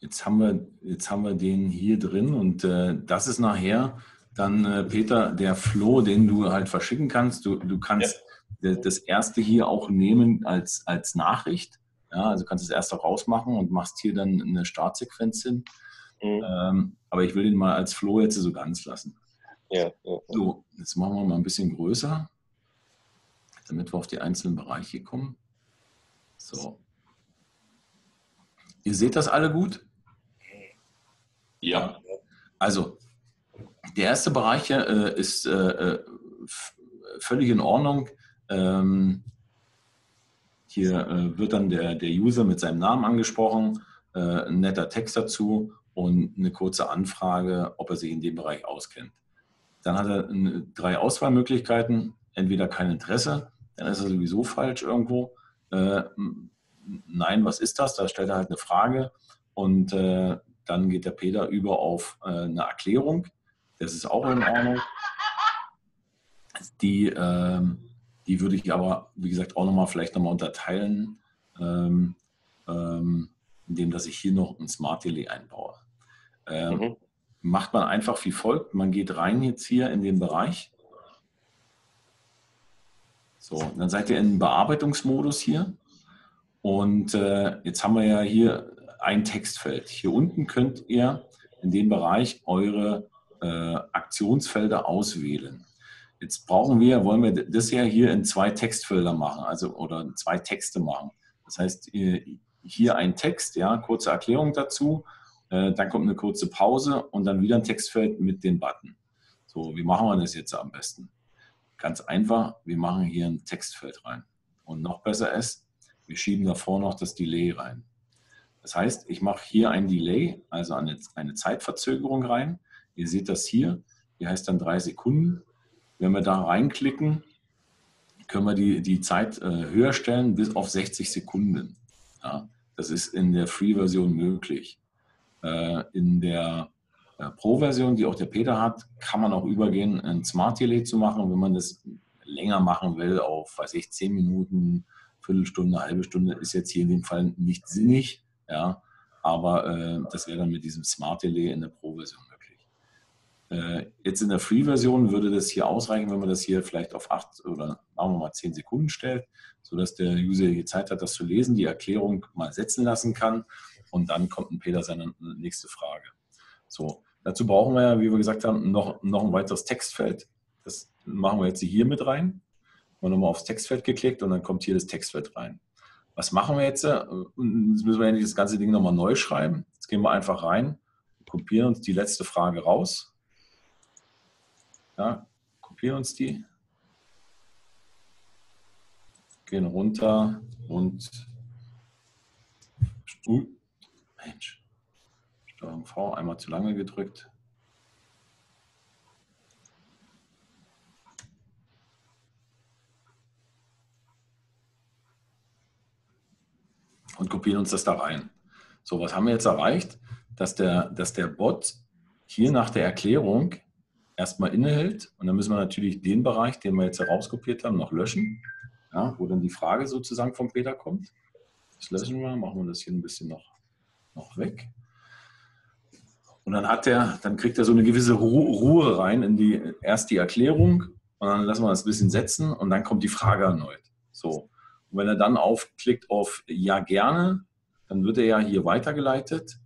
Jetzt haben wir, jetzt haben wir den hier drin und äh, das ist nachher dann, äh, Peter, der Flow, den du halt verschicken kannst. Du, du kannst ja. das erste hier auch nehmen als, als Nachricht. Ja, also kannst das erste rausmachen und machst hier dann eine Startsequenz hin. Mhm. Ähm, aber ich will den mal als Flow jetzt so ganz lassen. Ja, ja, So, jetzt machen wir mal ein bisschen größer, damit wir auf die einzelnen Bereiche kommen. So. Ihr seht das alle gut? Ja. Also, der erste Bereich äh, ist äh, äh völlig in Ordnung. Ähm, hier äh, wird dann der, der User mit seinem Namen angesprochen, äh, ein netter Text dazu und eine kurze Anfrage, ob er sich in dem Bereich auskennt. Dann hat er drei Auswahlmöglichkeiten, entweder kein Interesse, dann ist er sowieso falsch irgendwo. Äh, nein, was ist das? Da stellt er halt eine Frage und äh, dann geht der Peter über auf äh, eine Erklärung. Das ist auch in Ordnung. Die, ähm, die würde ich aber, wie gesagt, auch nochmal vielleicht nochmal unterteilen, ähm, ähm, indem dass ich hier noch ein Smart Delay einbaue. Ähm, mhm. Macht man einfach wie folgt. Man geht rein jetzt hier in den Bereich. So, dann seid ihr in Bearbeitungsmodus hier. Und äh, jetzt haben wir ja hier ein Textfeld. Hier unten könnt ihr in dem Bereich eure äh, Aktionsfelder auswählen. Jetzt brauchen wir, wollen wir das ja hier in zwei Textfelder machen, also oder zwei Texte machen. Das heißt, hier ein Text, ja, kurze Erklärung dazu, äh, dann kommt eine kurze Pause und dann wieder ein Textfeld mit dem Button. So, wie machen wir das jetzt am besten? Ganz einfach, wir machen hier ein Textfeld rein. Und noch besser ist, wir schieben davor noch das Delay rein. Das heißt, ich mache hier ein Delay, also eine, eine Zeitverzögerung rein. Ihr seht das hier, die heißt dann drei Sekunden. Wenn wir da reinklicken, können wir die, die Zeit äh, höher stellen bis auf 60 Sekunden. Ja, das ist in der Free-Version möglich. Äh, in der äh, Pro-Version, die auch der Peter hat, kann man auch übergehen, ein Smart Delay zu machen, wenn man das länger machen will, auf, weiß ich, 10 Minuten, Viertelstunde, halbe Stunde, ist jetzt hier in dem Fall nicht sinnig. Ja, aber äh, das wäre dann mit diesem Smart Delay in der Pro-Version möglich. Äh, jetzt in der Free-Version würde das hier ausreichen, wenn man das hier vielleicht auf 8 oder machen wir mal 10 Sekunden stellt, sodass der User hier Zeit hat, das zu lesen, die Erklärung mal setzen lassen kann und dann kommt ein Peter seine nächste Frage. So, dazu brauchen wir ja, wie wir gesagt haben, noch, noch ein weiteres Textfeld. Das machen wir jetzt hier mit rein. Wir haben nochmal aufs Textfeld geklickt und dann kommt hier das Textfeld rein. Was machen wir jetzt? Jetzt müssen wir ja das ganze Ding nochmal neu schreiben. Jetzt gehen wir einfach rein, kopieren uns die letzte Frage raus. Ja, kopieren uns die. Gehen runter und uh, Mensch, Steuerung V einmal zu lange gedrückt. und kopieren uns das da rein. So, was haben wir jetzt erreicht? Dass der, dass der Bot hier nach der Erklärung erstmal innehält und dann müssen wir natürlich den Bereich, den wir jetzt herauskopiert haben, noch löschen, ja, wo dann die Frage sozusagen vom Peter kommt. Das löschen wir, machen wir das hier ein bisschen noch, noch weg. Und dann hat er, dann kriegt er so eine gewisse Ruhe rein in die erst die Erklärung und dann lassen wir das ein bisschen setzen und dann kommt die Frage erneut. So. Und wenn er dann aufklickt auf Ja gerne, dann wird er ja hier weitergeleitet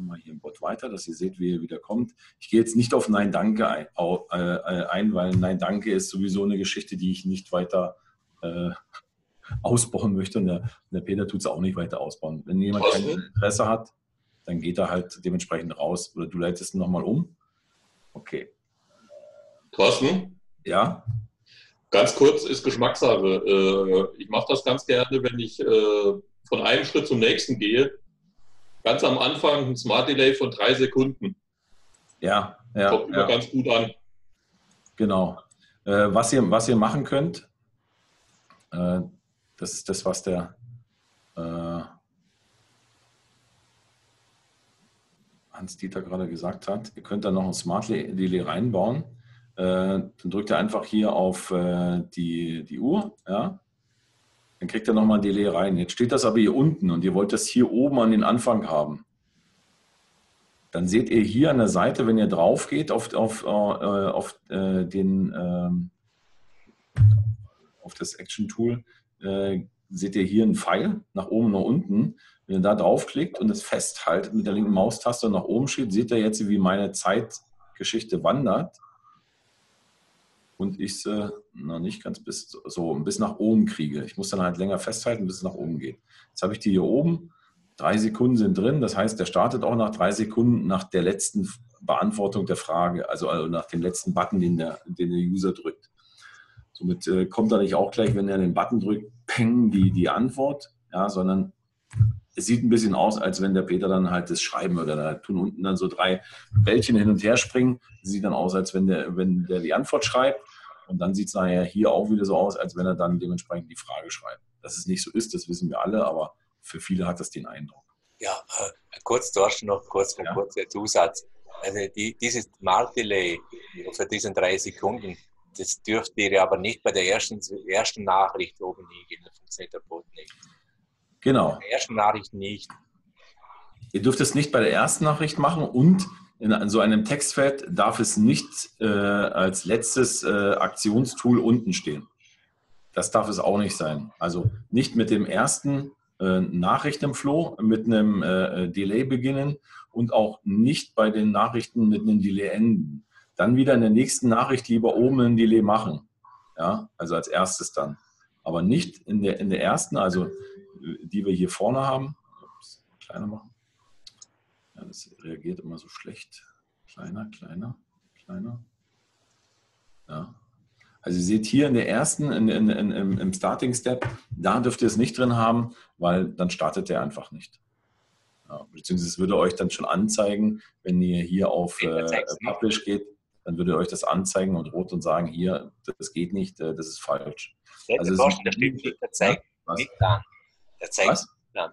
mal hier im Bot weiter, dass ihr seht, wie er wieder kommt. Ich gehe jetzt nicht auf Nein Danke ein, äh, ein weil Nein Danke ist sowieso eine Geschichte, die ich nicht weiter äh, ausbauen möchte. Und der, der Peter tut es auch nicht weiter ausbauen. Wenn jemand kein Interesse hat, dann geht er halt dementsprechend raus. Oder du leitest ihn nochmal um. Okay. Thorsten? Ja? Ganz kurz ist Geschmackssache. Äh, ich mache das ganz gerne, wenn ich äh, von einem Schritt zum nächsten gehe ganz am Anfang ein Smart Delay von drei Sekunden. Ja, ja. Kommt immer ja. ganz gut an. Genau. Äh, was, ihr, was ihr machen könnt, das ist das, was der äh, Hans-Dieter gerade gesagt hat. Ihr könnt da noch ein Smart Delay reinbauen. Äh, dann drückt ihr einfach hier auf äh, die, die Uhr. Ja? Dann kriegt er nochmal ein Delay rein. Jetzt steht das aber hier unten und ihr wollt das hier oben an den Anfang haben. Dann seht ihr hier an der Seite, wenn ihr drauf geht auf, auf, äh, auf, äh, den, äh, auf das Action Tool, äh, seht ihr hier einen Pfeil nach oben und nach unten. Wenn ihr da draufklickt und es festhaltet mit der linken Maustaste und nach oben schiebt, seht ihr jetzt, wie meine Zeitgeschichte wandert und ich sie noch nicht ganz bis so bis nach oben kriege. Ich muss dann halt länger festhalten, bis es nach oben geht. Jetzt habe ich die hier oben. Drei Sekunden sind drin. Das heißt, der startet auch nach drei Sekunden nach der letzten Beantwortung der Frage, also, also nach dem letzten Button, den der, den der User drückt. Somit äh, kommt er nicht auch gleich, wenn er den Button drückt, peng, die, die Antwort, ja, sondern es sieht ein bisschen aus, als wenn der Peter dann halt das schreiben würde. Da tun unten dann so drei Bällchen hin und her springen. Sieht dann aus, als wenn der, wenn der die Antwort schreibt. Und dann sieht es nachher hier auch wieder so aus, als wenn er dann dementsprechend die Frage schreibt. Dass es nicht so ist, das wissen wir alle, aber für viele hat das den Eindruck. Ja, äh, kurz, Thorsten, noch kurz, ein ja. kurzer Zusatz. Also die, dieses Mark-Delay für diesen drei Sekunden, das dürft ihr aber nicht bei der ersten, ersten Nachricht oben liegen. Das funktioniert der Bot nicht. Genau. Bei der ersten Nachricht nicht. Ihr dürft es nicht bei der ersten Nachricht machen und in so einem Textfeld darf es nicht äh, als letztes äh, Aktionstool unten stehen. Das darf es auch nicht sein. Also nicht mit dem ersten äh, Nachrichtenflow mit einem äh, Delay beginnen und auch nicht bei den Nachrichten mit einem Delay enden. Dann wieder in der nächsten Nachricht lieber oben ein Delay machen. Ja, also als erstes dann. Aber nicht in der, in der ersten, also die wir hier vorne haben. Ups, kleiner machen. Ja, das reagiert immer so schlecht. Kleiner, kleiner, kleiner. Ja. Also ihr seht hier in der ersten, in, in, in, im Starting Step, da dürft ihr es nicht drin haben, weil dann startet der einfach nicht. Ja, beziehungsweise es würde euch dann schon anzeigen, wenn ihr hier auf äh, Publish geht, dann würde euch das anzeigen und rot und sagen, hier, das geht nicht, äh, das ist falsch. Ja, also der, der, steht, der zeigt ja, nicht an.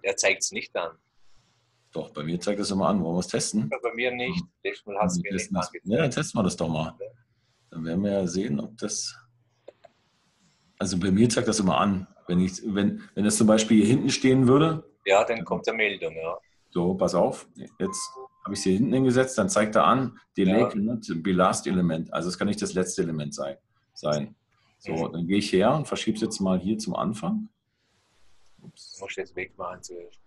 Der zeigt es nicht an. Doch, bei mir zeigt das immer an. Wollen wir es testen? Ja, bei mir nicht. Letztes Mal es mir nicht angezeigt. Ja, dann testen wir das doch mal. Dann werden wir ja sehen, ob das. Also bei mir zeigt das immer an. Wenn, ich, wenn, wenn das zum Beispiel hier hinten stehen würde. Ja, dann kommt eine Meldung, ja. So, pass auf. Jetzt habe ich es hier hinten hingesetzt, dann zeigt er an, Delay ja. cannot be last element. Also es kann nicht das letzte Element sein. sein. So, dann gehe ich her und verschiebe es jetzt mal hier zum Anfang. Ups. Du musst jetzt wegmachen zuerst.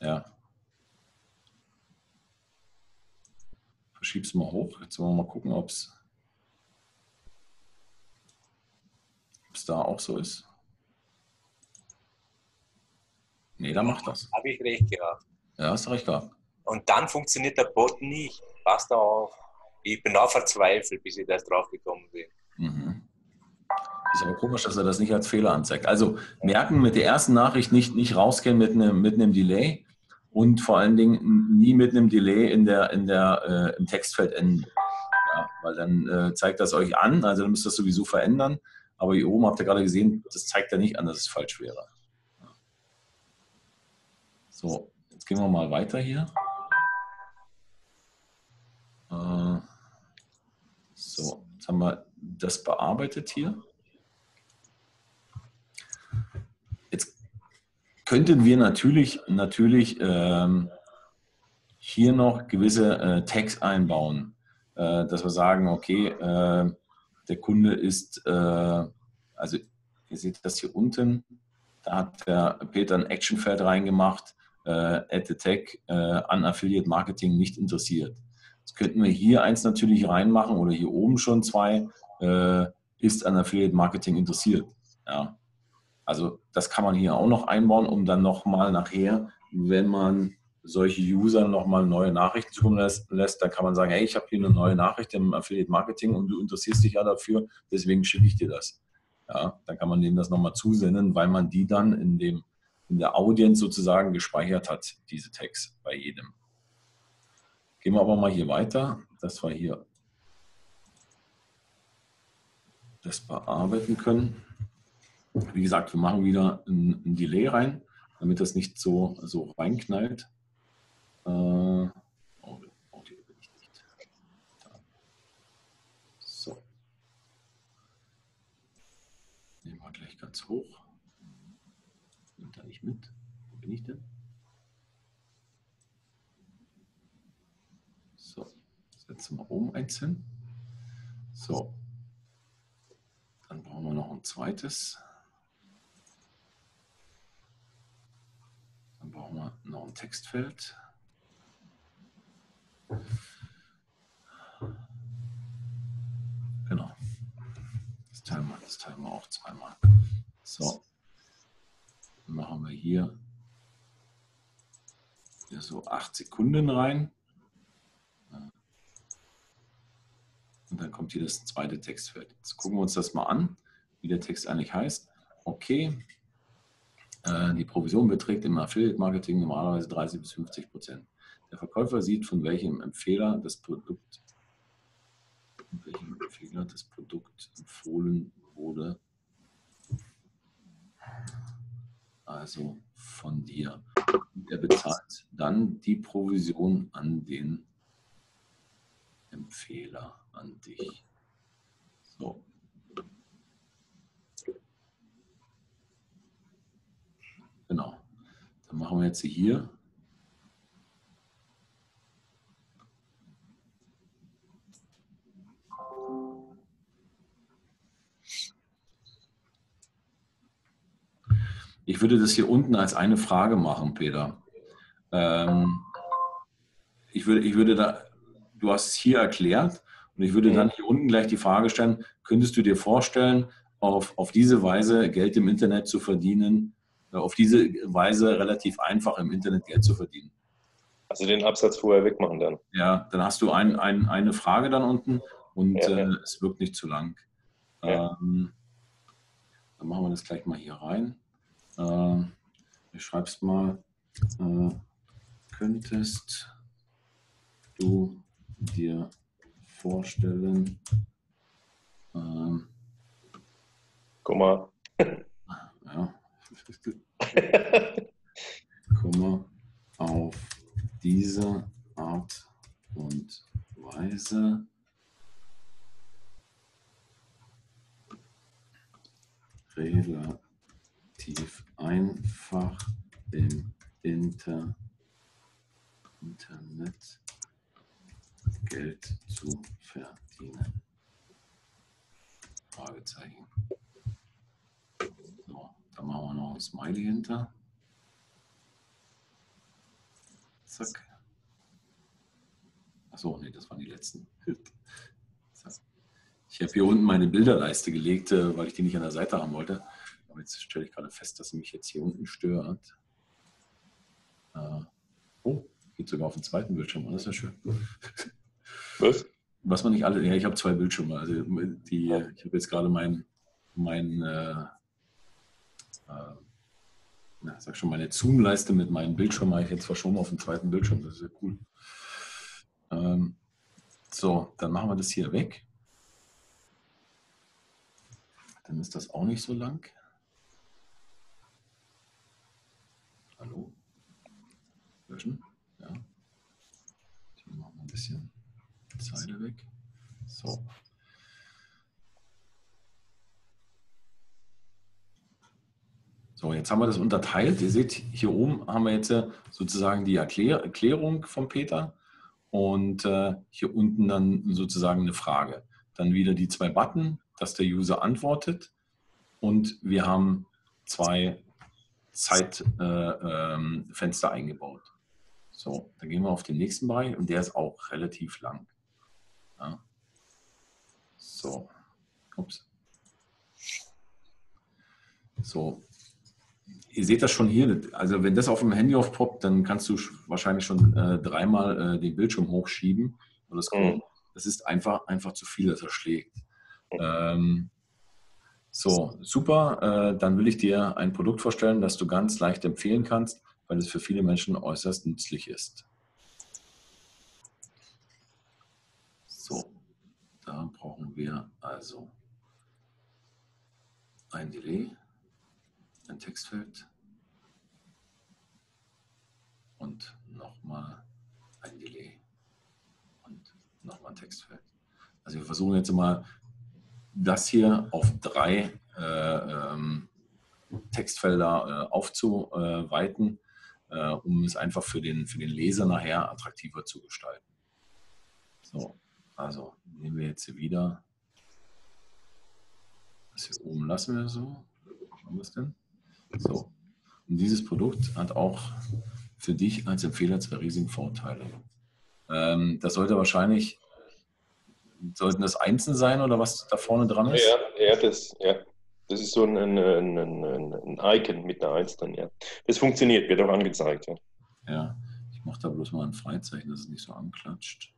Ja. Verschieb's mal hoch. Jetzt wollen wir mal gucken, ob es da auch so ist. Nee, da macht das. Habe ich recht gehabt. Ja, hast du recht gehabt. Und dann funktioniert der Bot nicht. Passt auf. Ich bin auch verzweifelt, bis ich da drauf gekommen bin. Mhm. Ist aber komisch, dass er das nicht als Fehler anzeigt. Also merken mit der ersten Nachricht nicht, nicht rausgehen mit einem, mit einem Delay und vor allen Dingen nie mit einem Delay in der, in der, äh, im Textfeld enden. Ja, weil dann äh, zeigt das euch an, also dann müsst ihr das sowieso verändern. Aber hier oben habt ihr gerade gesehen, das zeigt ja nicht an, dass es falsch wäre. So, jetzt gehen wir mal weiter hier. Äh, so, jetzt haben wir das bearbeitet hier. könnten wir natürlich, natürlich ähm, hier noch gewisse äh, Tags einbauen, äh, dass wir sagen, okay, äh, der Kunde ist, äh, also ihr seht das hier unten, da hat der Peter ein Actionfeld reingemacht, äh, Ad äh, an Affiliate Marketing nicht interessiert. Jetzt könnten wir hier eins natürlich reinmachen oder hier oben schon zwei, äh, ist an Affiliate Marketing interessiert. Ja. Also das kann man hier auch noch einbauen, um dann nochmal nachher, wenn man solche User nochmal neue Nachrichten zukommen lässt, lässt, dann kann man sagen, hey, ich habe hier eine neue Nachricht im Affiliate Marketing und du interessierst dich ja dafür, deswegen schicke ich dir das. Ja, dann kann man denen das nochmal zusenden, weil man die dann in, dem, in der Audience sozusagen gespeichert hat, diese Tags bei jedem. Gehen wir aber mal hier weiter. Das war hier das bearbeiten können. Wie gesagt, wir machen wieder ein, ein Delay rein, damit das nicht so, so reinknallt. Äh, oh, nicht. So. Nehmen wir gleich ganz hoch. Nimmt da nicht mit. Wo bin ich denn? Setzen wir oben eins hin. So. Dann brauchen wir noch ein zweites. Dann brauchen wir noch ein Textfeld. Genau. Das teilen wir, das teilen wir auch zweimal. So. Dann machen wir hier, hier so acht Sekunden rein. Und dann kommt hier das zweite Textfeld. Jetzt gucken wir uns das mal an, wie der Text eigentlich heißt. Okay, äh, die Provision beträgt im Affiliate-Marketing normalerweise 30 bis 50 Prozent. Der Verkäufer sieht, von welchem Empfehler das Produkt, welchem Empfehler das Produkt empfohlen wurde. Also von dir. Er bezahlt dann die Provision an den Empfehler an dich. So. Genau. Dann machen wir jetzt hier. Ich würde das hier unten als eine Frage machen, Peter. Ähm, ich, würde, ich würde da, du hast es hier erklärt, und ich würde dann hier unten gleich die Frage stellen, könntest du dir vorstellen, auf, auf diese Weise Geld im Internet zu verdienen, äh, auf diese Weise relativ einfach im Internet Geld zu verdienen? Also den Absatz vorher wegmachen dann. Ja, dann hast du ein, ein, eine Frage dann unten und ja, ja. Äh, es wirkt nicht zu lang. Ja. Ähm, dann machen wir das gleich mal hier rein. Ähm, ich schreib's mal, äh, könntest du dir vorstellen. Ähm, Komma. Ja. Komma auf diese Art und Weise relativ einfach im Inter Internet Geld zu verdienen? Fragezeichen. So, da machen wir noch ein Smiley hinter. Zack. Achso, nee, das waren die letzten. Ich habe hier unten meine Bilderleiste gelegt, äh, weil ich die nicht an der Seite haben wollte. Aber jetzt stelle ich gerade fest, dass sie mich jetzt hier unten stört. Äh, oh, geht sogar auf den zweiten Bildschirm. Das ist ja schön. Was? Was man nicht alle, ja, ich habe zwei Bildschirme. Also die, ich habe jetzt gerade mein, mein äh, äh, na, sag schon, meine Zoom-Leiste mit meinem Bildschirm habe ich jetzt verschoben auf den zweiten Bildschirm. Das ist ja cool. Ähm, so, dann machen wir das hier weg. Dann ist das auch nicht so lang. Hallo? Löschen? Ja. Die machen wir ein bisschen. Zeile weg. So. So, jetzt haben wir das unterteilt. Ihr seht, hier oben haben wir jetzt sozusagen die Erklär Erklärung von Peter und äh, hier unten dann sozusagen eine Frage. Dann wieder die zwei Button, dass der User antwortet und wir haben zwei Zeitfenster äh, ähm, eingebaut. So, dann gehen wir auf den nächsten Bereich und der ist auch relativ lang. Ja. So, ups. So, ihr seht das schon hier. Also wenn das auf dem Handy aufpoppt, dann kannst du wahrscheinlich schon äh, dreimal äh, den Bildschirm hochschieben. Und das, mhm. das ist einfach, einfach zu viel, das erschlägt. Ähm, so, super. Äh, dann will ich dir ein Produkt vorstellen, das du ganz leicht empfehlen kannst, weil es für viele Menschen äußerst nützlich ist. So, da brauchen wir also ein Delay ein Textfeld und nochmal ein Delay und nochmal ein Textfeld. Also wir versuchen jetzt mal das hier auf drei äh, ähm, Textfelder äh, aufzuweiten, äh, um es einfach für den, für den Leser nachher attraktiver zu gestalten. So, also nehmen wir jetzt hier wieder das hier oben lassen wir so. Schauen wir es denn? So. Und dieses Produkt hat auch für dich als Empfehler zwei riesigen Vorteile. Ähm, das sollte wahrscheinlich, sollten das einzeln sein oder was da vorne dran ist? Ja, ja, das, ja. Das ist so ein, ein, ein, ein Icon mit einer Eins drin. Ja. Das funktioniert, wird auch angezeigt. Ja, ja ich mache da bloß mal ein Freizeichen, dass es nicht so anklatscht.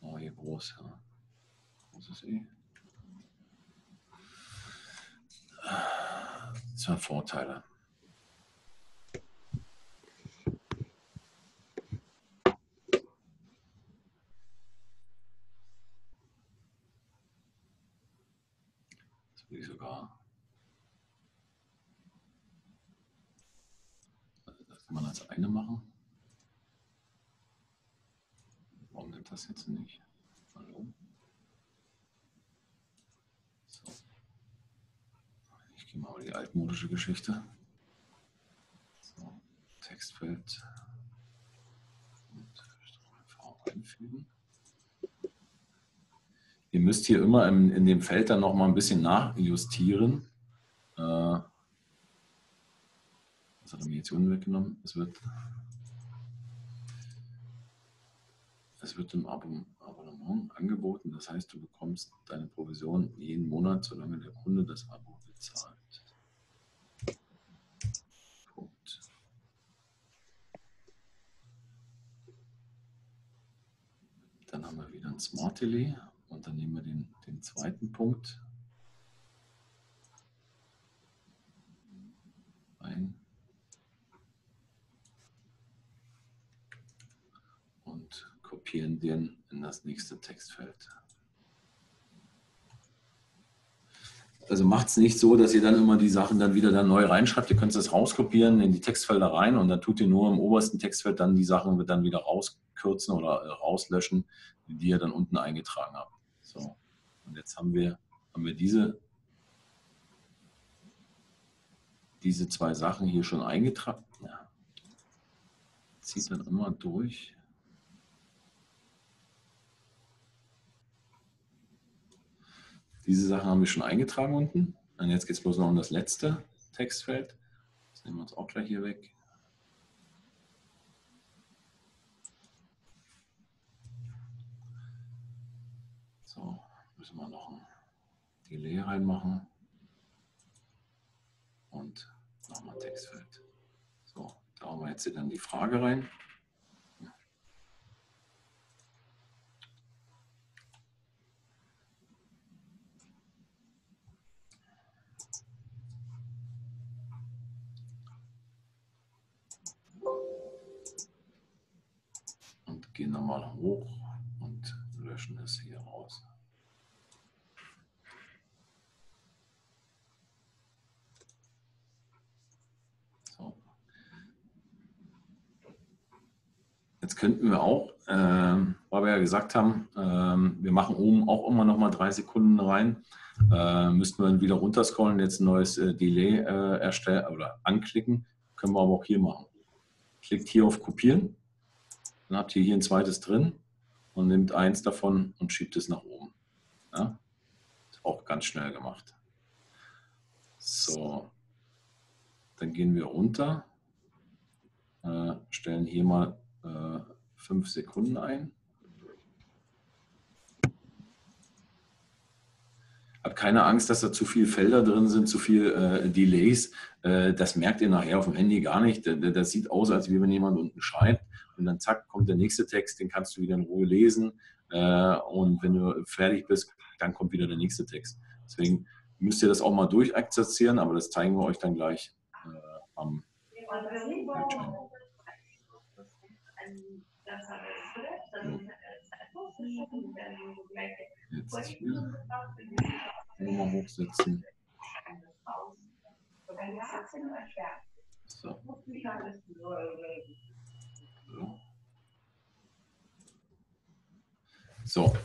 Oh, hier groß, ja. Großes E. Zwei Vorteile. Ich sogar. Das kann man als eine machen. Warum nimmt das jetzt nicht? Hallo? Gehen wir mal die altmodische Geschichte. So, Textfeld und V einfügen. Ihr müsst hier immer in, in dem Feld dann noch mal ein bisschen nachjustieren. Äh, was hat er mir jetzt weggenommen? Es wird, es wird im Abonnement angeboten. Das heißt, du bekommst deine Provision jeden Monat, solange der Kunde das Abo bezahlt. Dann haben wir wieder ein Smart Delay dann nehmen wir den, den zweiten Punkt ein und kopieren den in das nächste Textfeld. Also macht es nicht so, dass ihr dann immer die Sachen dann wieder dann neu reinschreibt. Ihr könnt es rauskopieren in die Textfelder rein und dann tut ihr nur im obersten Textfeld dann die Sachen dann wieder raus rauskürzen oder rauslöschen, die ihr dann unten eingetragen habt. So, und jetzt haben wir, haben wir diese, diese zwei Sachen hier schon eingetragen. Ja. Zieht dann immer durch. Diese Sachen haben wir schon eingetragen unten. Und jetzt geht es bloß noch um das letzte Textfeld. Das nehmen wir uns auch gleich hier weg. Müssen wir noch ein Delay reinmachen und nochmal Textfeld. So, da haben wir jetzt dann die Frage rein. Und gehen nochmal hoch und löschen es hier raus. Jetzt könnten wir auch, äh, weil wir ja gesagt haben, äh, wir machen oben auch immer noch mal drei Sekunden rein, äh, müssten wir wieder runterscrollen, jetzt ein neues äh, Delay äh, erstellen oder anklicken. Können wir aber auch hier machen. Klickt hier auf Kopieren, dann habt ihr hier ein zweites drin und nimmt eins davon und schiebt es nach oben. Ja? Ist auch ganz schnell gemacht. So, dann gehen wir runter, äh, stellen hier mal äh, fünf Sekunden ein. Hab keine Angst, dass da zu viele Felder drin sind, zu viel äh, Delays. Äh, das merkt ihr nachher auf dem Handy gar nicht. Das sieht aus, als wie wenn jemand unten schreibt und dann zack, kommt der nächste Text, den kannst du wieder in Ruhe lesen. Äh, und wenn du fertig bist, dann kommt wieder der nächste Text. Deswegen müsst ihr das auch mal durchexerzieren, aber das zeigen wir euch dann gleich äh, am Bildschirm. Jetzt Nummer hochsetzen. So. So,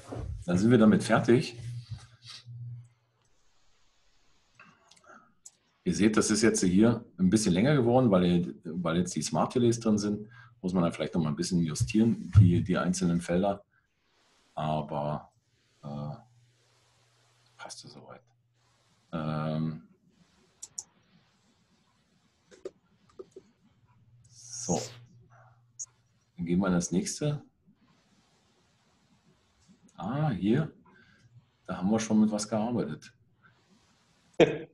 dann sind wir damit fertig. Ihr seht, das ist jetzt hier ein bisschen länger geworden, weil, weil jetzt die Smart Relays drin sind. Muss man dann vielleicht noch mal ein bisschen justieren, die, die einzelnen Felder. Aber äh, passt ja soweit. Ähm, so, dann gehen wir in das nächste. Ah, hier. Da haben wir schon mit was gearbeitet.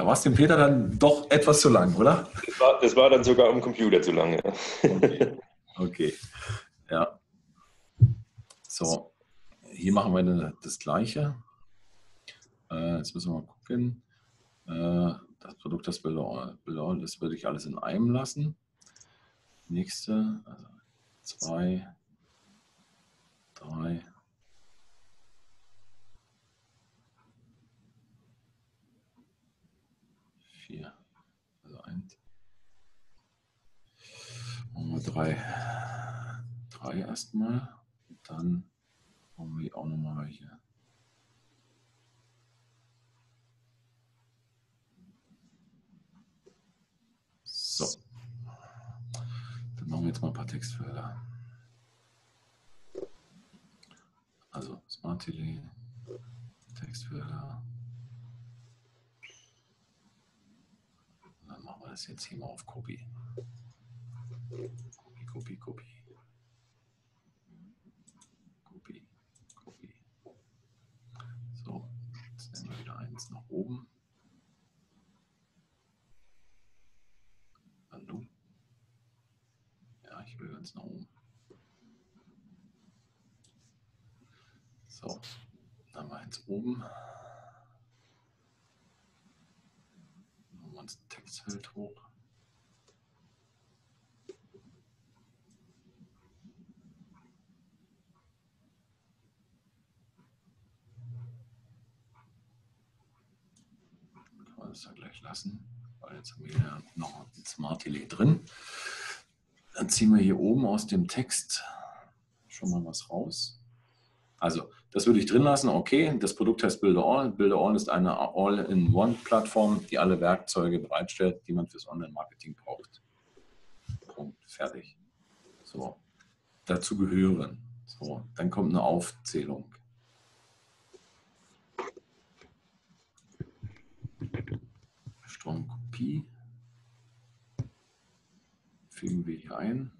Da war es dem Peter dann doch etwas zu lang, oder? Das war, das war dann sogar am Computer zu lange. Okay. okay. Ja. So, hier machen wir dann das Gleiche. Äh, jetzt müssen wir mal gucken. Äh, das Produkt, das Bilder, das würde ich alles in einem lassen. Nächste, also zwei, drei, vier, also eins. Machen wir drei, drei erstmal. Dann machen wir auch nochmal welche. So. Dann machen wir jetzt mal ein paar Textfelder. Also Smart Delay, Textfelder. Dann machen wir das jetzt hier mal auf Copy. Copy, Copy, Copy. Copy, Copy. So, jetzt nehmen wir wieder eins nach oben. Hallo? Ja, ich will ganz nach oben. So, dann mal eins oben. Machen wir uns ein Textfeld hoch. Kann man das ja gleich lassen, weil jetzt haben wir ja noch ein Smart Delay drin. Dann ziehen wir hier oben aus dem Text schon mal was raus. Also, das würde ich drin lassen. Okay, das Produkt heißt Builder All. Builder All ist eine All-in-One-Plattform, die alle Werkzeuge bereitstellt, die man fürs Online-Marketing braucht. Punkt. Fertig. So. Dazu gehören. So. Dann kommt eine Aufzählung. Stromkopie. Fügen wir hier ein.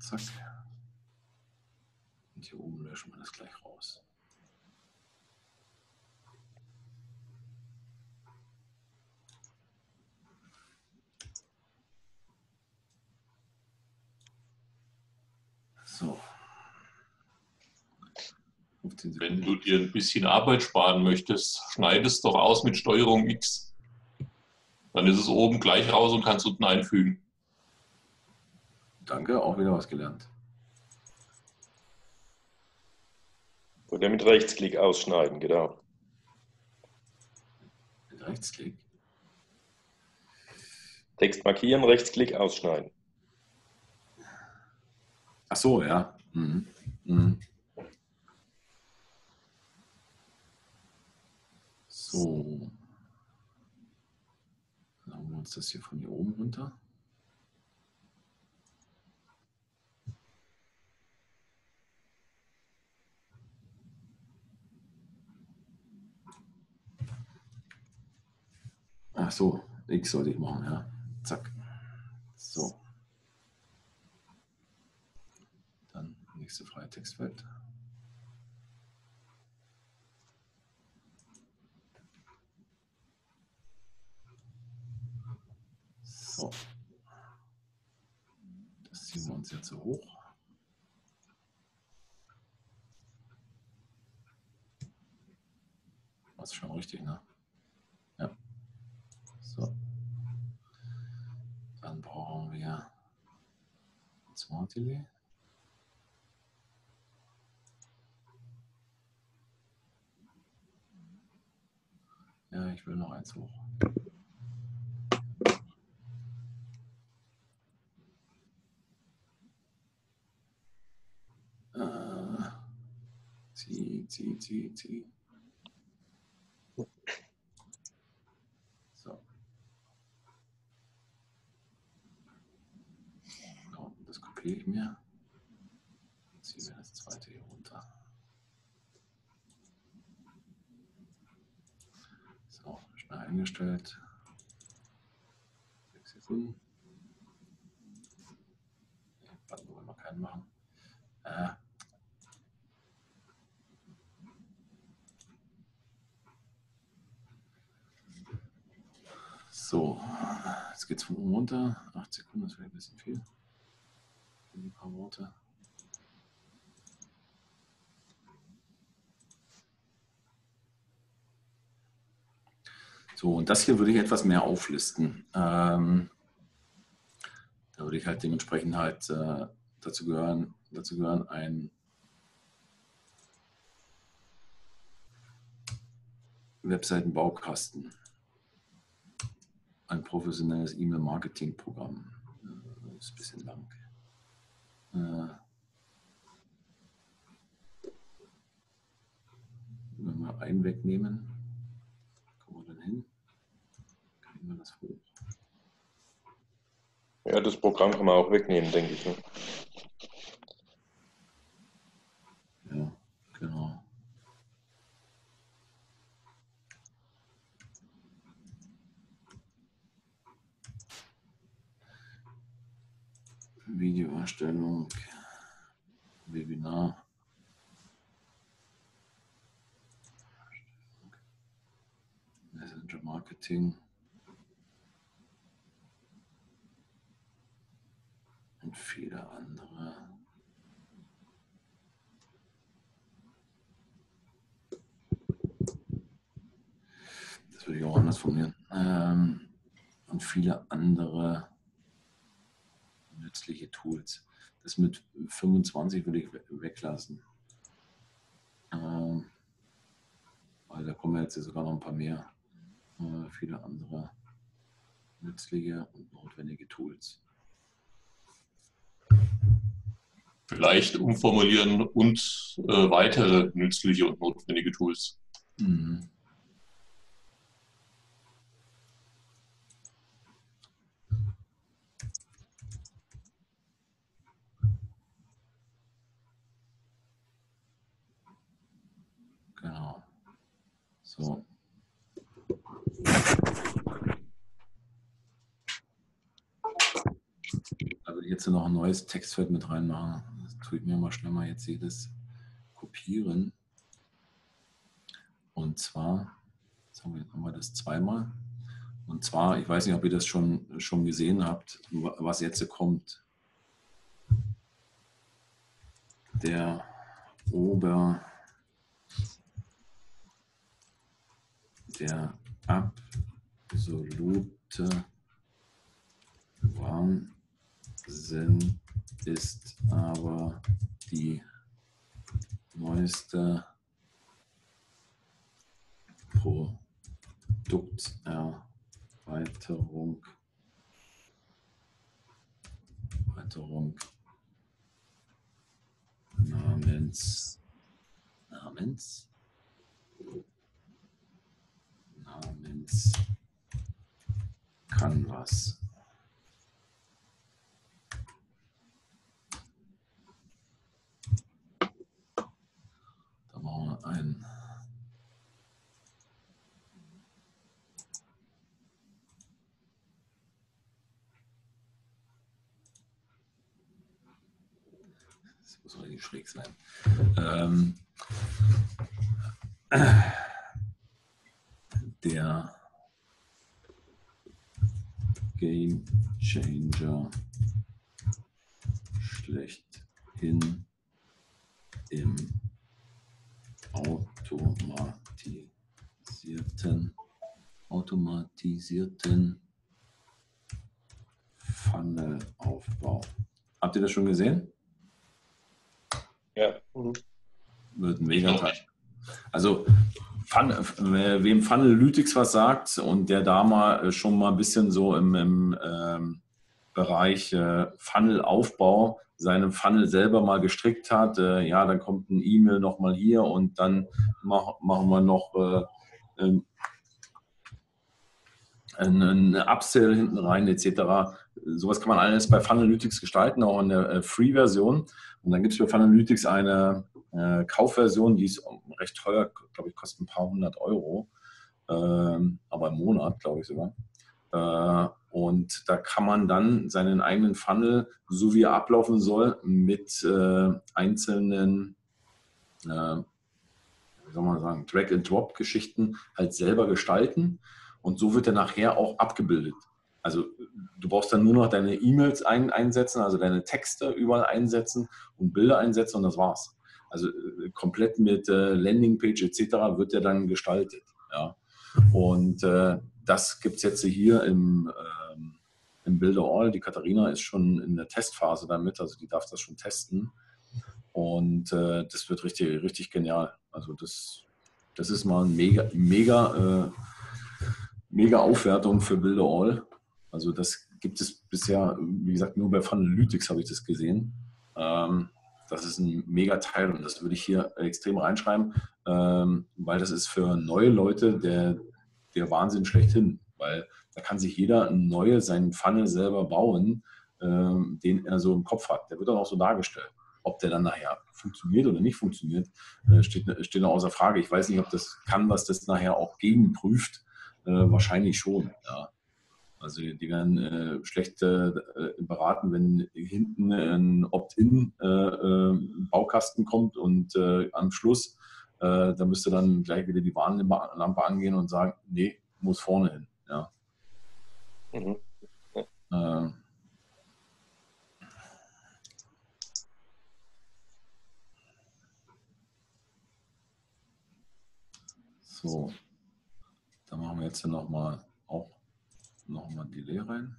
Zack. Und hier oben löschen wir das gleich raus. So. Wenn du dir ein bisschen Arbeit sparen möchtest, schneidest doch aus mit Steuerung X. Dann ist es oben gleich raus und kannst unten einfügen. Danke, auch wieder was gelernt. Oder mit Rechtsklick ausschneiden, genau. Mit Rechtsklick. Text markieren, Rechtsklick ausschneiden. Ach so, ja. Mhm. Mhm. So. Dann haben wir uns das hier von hier oben runter. Ach so, X sollte ich machen, ja. Zack. So. Dann nächste freie Textfeld. So. Das ziehen wir uns jetzt so hoch. Das ist schon richtig, ne? So. Dann brauchen wir Smart Delay. Ja, ich will noch eins hoch. Äh, zieh, zieh, zieh, zieh. So. So, das kopiere ich mir. Ziehe mir das zweite hier runter. So, schnell eingestellt. Sechs Sekunden. Nee, Button wollen wir keinen machen. Äh, So, jetzt geht es von oben runter. Acht Sekunden, das wäre ein bisschen viel. Ein paar Worte. So, und das hier würde ich etwas mehr auflisten. Ähm, da würde ich halt dementsprechend halt äh, dazu gehören, dazu gehören ein Webseitenbaukasten ein professionelles E-Mail-Marketing-Programm. Das ist ein bisschen lang. Äh, wenn wir einen wegnehmen, kommen wir dann hin, kriegen wir das hoch. Ja, das Programm kann man auch wegnehmen, denke ich. Ne? Ja, genau. Videoerstellung, Webinar. Messenger Marketing. Und viele andere. Das würde ich auch anders formulieren. Ähm, und viele andere nützliche Tools. Das mit 25 würde ich weglassen. Ähm, weil da kommen jetzt sogar noch ein paar mehr, äh, viele andere nützliche und notwendige Tools. Vielleicht umformulieren und äh, weitere nützliche und notwendige Tools. Mhm. Genau. So. Da würde ich jetzt noch ein neues Textfeld mit reinmachen. Das tue ich mir mal schnell mal jetzt jedes kopieren. Und zwar, jetzt haben wir, haben wir das zweimal. Und zwar, ich weiß nicht, ob ihr das schon, schon gesehen habt, was jetzt kommt. Der Ober der absolute Wahnsinn ist aber die neueste Produkterweiterung. Erweiterung namens namens namens Canvas. Da brauchen wir einen. Das muss richtig schräg sein. Ähm der Game Changer schlechthin im automatisierten, automatisierten Funnelaufbau. Habt ihr das schon gesehen? Ja. Mhm. Wird ein mega Teil. Also, wem Funnelytics was sagt und der da mal äh, schon mal ein bisschen so im, im ähm, Bereich äh, Funnelaufbau seinen Funnel selber mal gestrickt hat, äh, ja, dann kommt ein E-Mail nochmal hier und dann mach, machen wir noch äh, einen Upsell hinten rein etc. Sowas kann man alles bei Funnelytics gestalten, auch in der äh, Free-Version. Und dann gibt es für Funnelytics eine äh, Kaufversion, die ist recht teuer, glaube ich, kostet ein paar hundert Euro, ähm, aber im Monat, glaube ich sogar. Äh, und da kann man dann seinen eigenen Funnel, so wie er ablaufen soll, mit äh, einzelnen, äh, wie soll man sagen, Drag-and-Drop-Geschichten halt selber gestalten. Und so wird er nachher auch abgebildet. Also du brauchst dann nur noch deine E-Mails ein, einsetzen, also deine Texte überall einsetzen und Bilder einsetzen und das war's. Also äh, komplett mit äh, Landingpage etc. wird der dann gestaltet. Ja. Und äh, das gibt es jetzt hier im, ähm, im Builder All. Die Katharina ist schon in der Testphase damit, also die darf das schon testen. Und äh, das wird richtig, richtig genial. Also das, das ist mal ein mega, mega, äh, mega Aufwertung für Builder All. Also das gibt es bisher, wie gesagt, nur bei Funnelytics habe ich das gesehen. Ähm, das ist ein mega Teil und das würde ich hier extrem reinschreiben, ähm, weil das ist für neue Leute der, der Wahnsinn schlechthin, weil da kann sich jeder neue seinen Funnel selber bauen, ähm, den er so im Kopf hat. Der wird dann auch so dargestellt. Ob der dann nachher funktioniert oder nicht funktioniert, äh, steht, steht noch außer Frage. Ich weiß nicht, ob das kann, was das nachher auch gegenprüft. Äh, wahrscheinlich schon. Ja. Also die werden äh, schlecht äh, beraten, wenn hinten ein Opt-in-Baukasten äh, kommt und äh, am Schluss, äh, da müsste dann gleich wieder die Warnlampe angehen und sagen, nee, muss vorne hin. Ja. Mhm. Äh, so, dann machen wir jetzt nochmal nochmal Delay rein.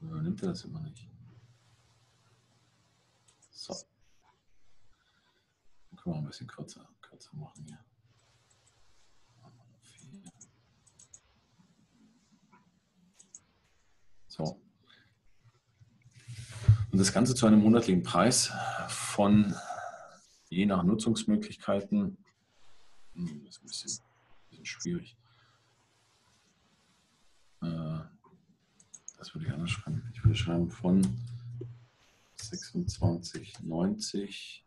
Nimmt er das immer nicht? So. Dann können wir ein bisschen kürzer, kürzer machen hier. So. Und das Ganze zu einem monatlichen Preis von je nach Nutzungsmöglichkeiten hm, das ist ein bisschen, ein bisschen schwierig. Äh, das würde ich anders schreiben. Ich würde schreiben von 26,90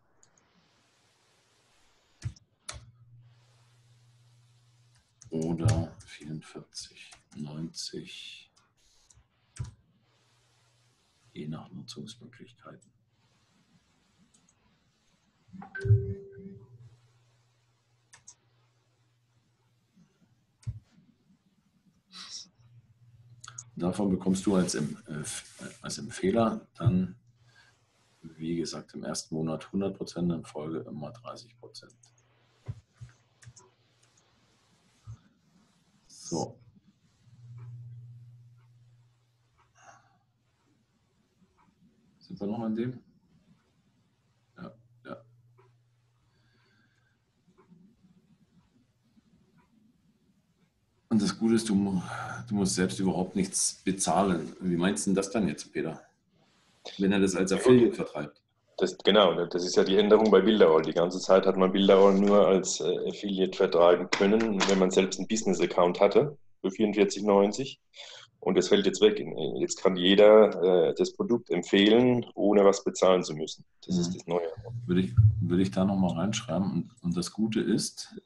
oder 44,90 je nach Nutzungsmöglichkeiten. Davon bekommst du als, äh, als Empfehler dann, wie gesagt, im ersten Monat 100 Prozent, in Folge immer 30 Prozent. So. Sind wir noch an dem? Und das Gute ist, du, du musst selbst überhaupt nichts bezahlen. Wie meinst du denn das dann jetzt, Peter? Wenn er das als Affiliate vertreibt? Das, genau, das ist ja die Änderung bei Bilderroll. Die ganze Zeit hat man Bilderroll nur als äh, Affiliate vertreiben können, wenn man selbst einen Business-Account hatte für 44,90. Und das fällt jetzt weg. Jetzt kann jeder äh, das Produkt empfehlen, ohne was bezahlen zu müssen. Das mhm. ist das Neue. Würde ich, würde ich da nochmal reinschreiben. Und, und das Gute ist,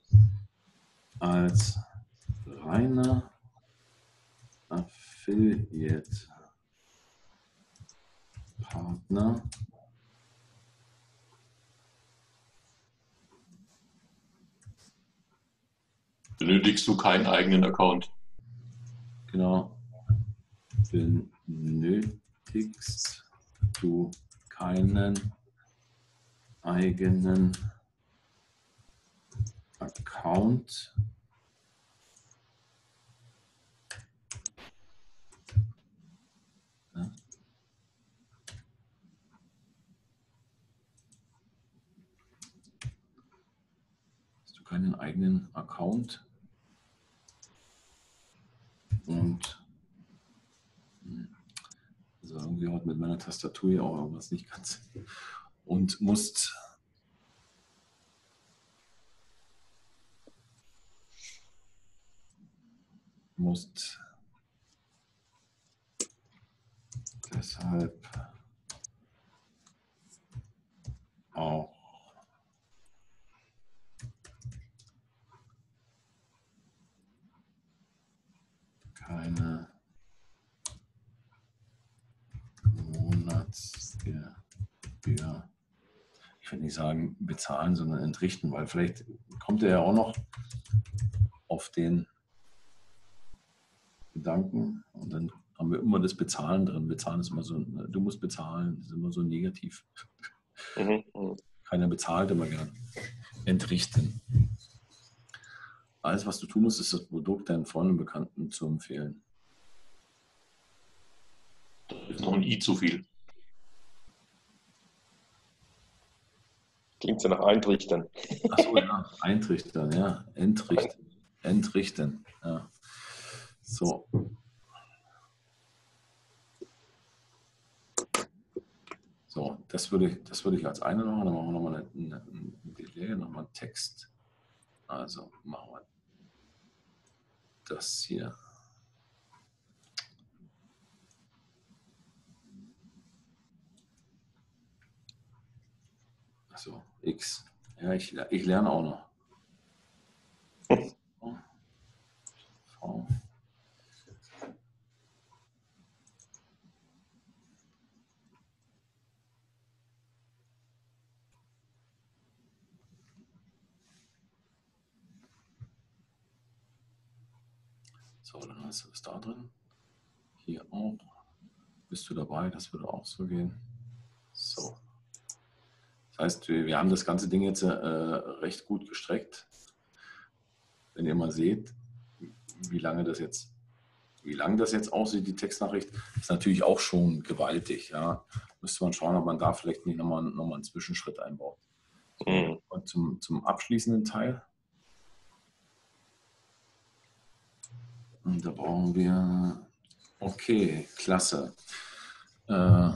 als reiner Affiliate Partner. Benötigst du keinen eigenen Account? Genau. Benötigst du keinen eigenen Account. Keinen eigenen Account? Und also irgendwie hat mit meiner Tastatur ja auch irgendwas nicht ganz. Und musst musst deshalb auch keine Monatsgebühr, ich würde nicht sagen bezahlen, sondern entrichten, weil vielleicht kommt er ja auch noch auf den Gedanken und dann haben wir immer das Bezahlen drin. Bezahlen ist immer so, du musst bezahlen, das ist immer so negativ. Mhm. mhm. Keiner bezahlt immer gern. Entrichten. Alles, was du tun musst, ist das Produkt deinen Freunden und Bekannten zu empfehlen. Das ist noch ein I zu viel. Klingt so nach Eintrichtern. Achso, ja, Eintrichtern, ja. Entrichten. Entrichten, ja. So. So, das würde ich, das würde ich als eine machen. Dann machen wir nochmal eine, eine, ein Delay, nochmal Text. Also machen wir das hier. So, X. Ja, ich, ich lerne auch noch. V. So, dann hast du es da drin. Hier auch. Bist du dabei? Das würde auch so gehen. So. Das heißt, wir, wir haben das ganze Ding jetzt äh, recht gut gestreckt. Wenn ihr mal seht, wie lange das jetzt, wie lange das jetzt aussieht, die Textnachricht, ist natürlich auch schon gewaltig. Ja. Müsste man schauen, ob man da vielleicht nicht nochmal, nochmal einen Zwischenschritt einbaut. Mhm. Und zum, zum abschließenden Teil Und da brauchen wir, okay, klasse. Äh,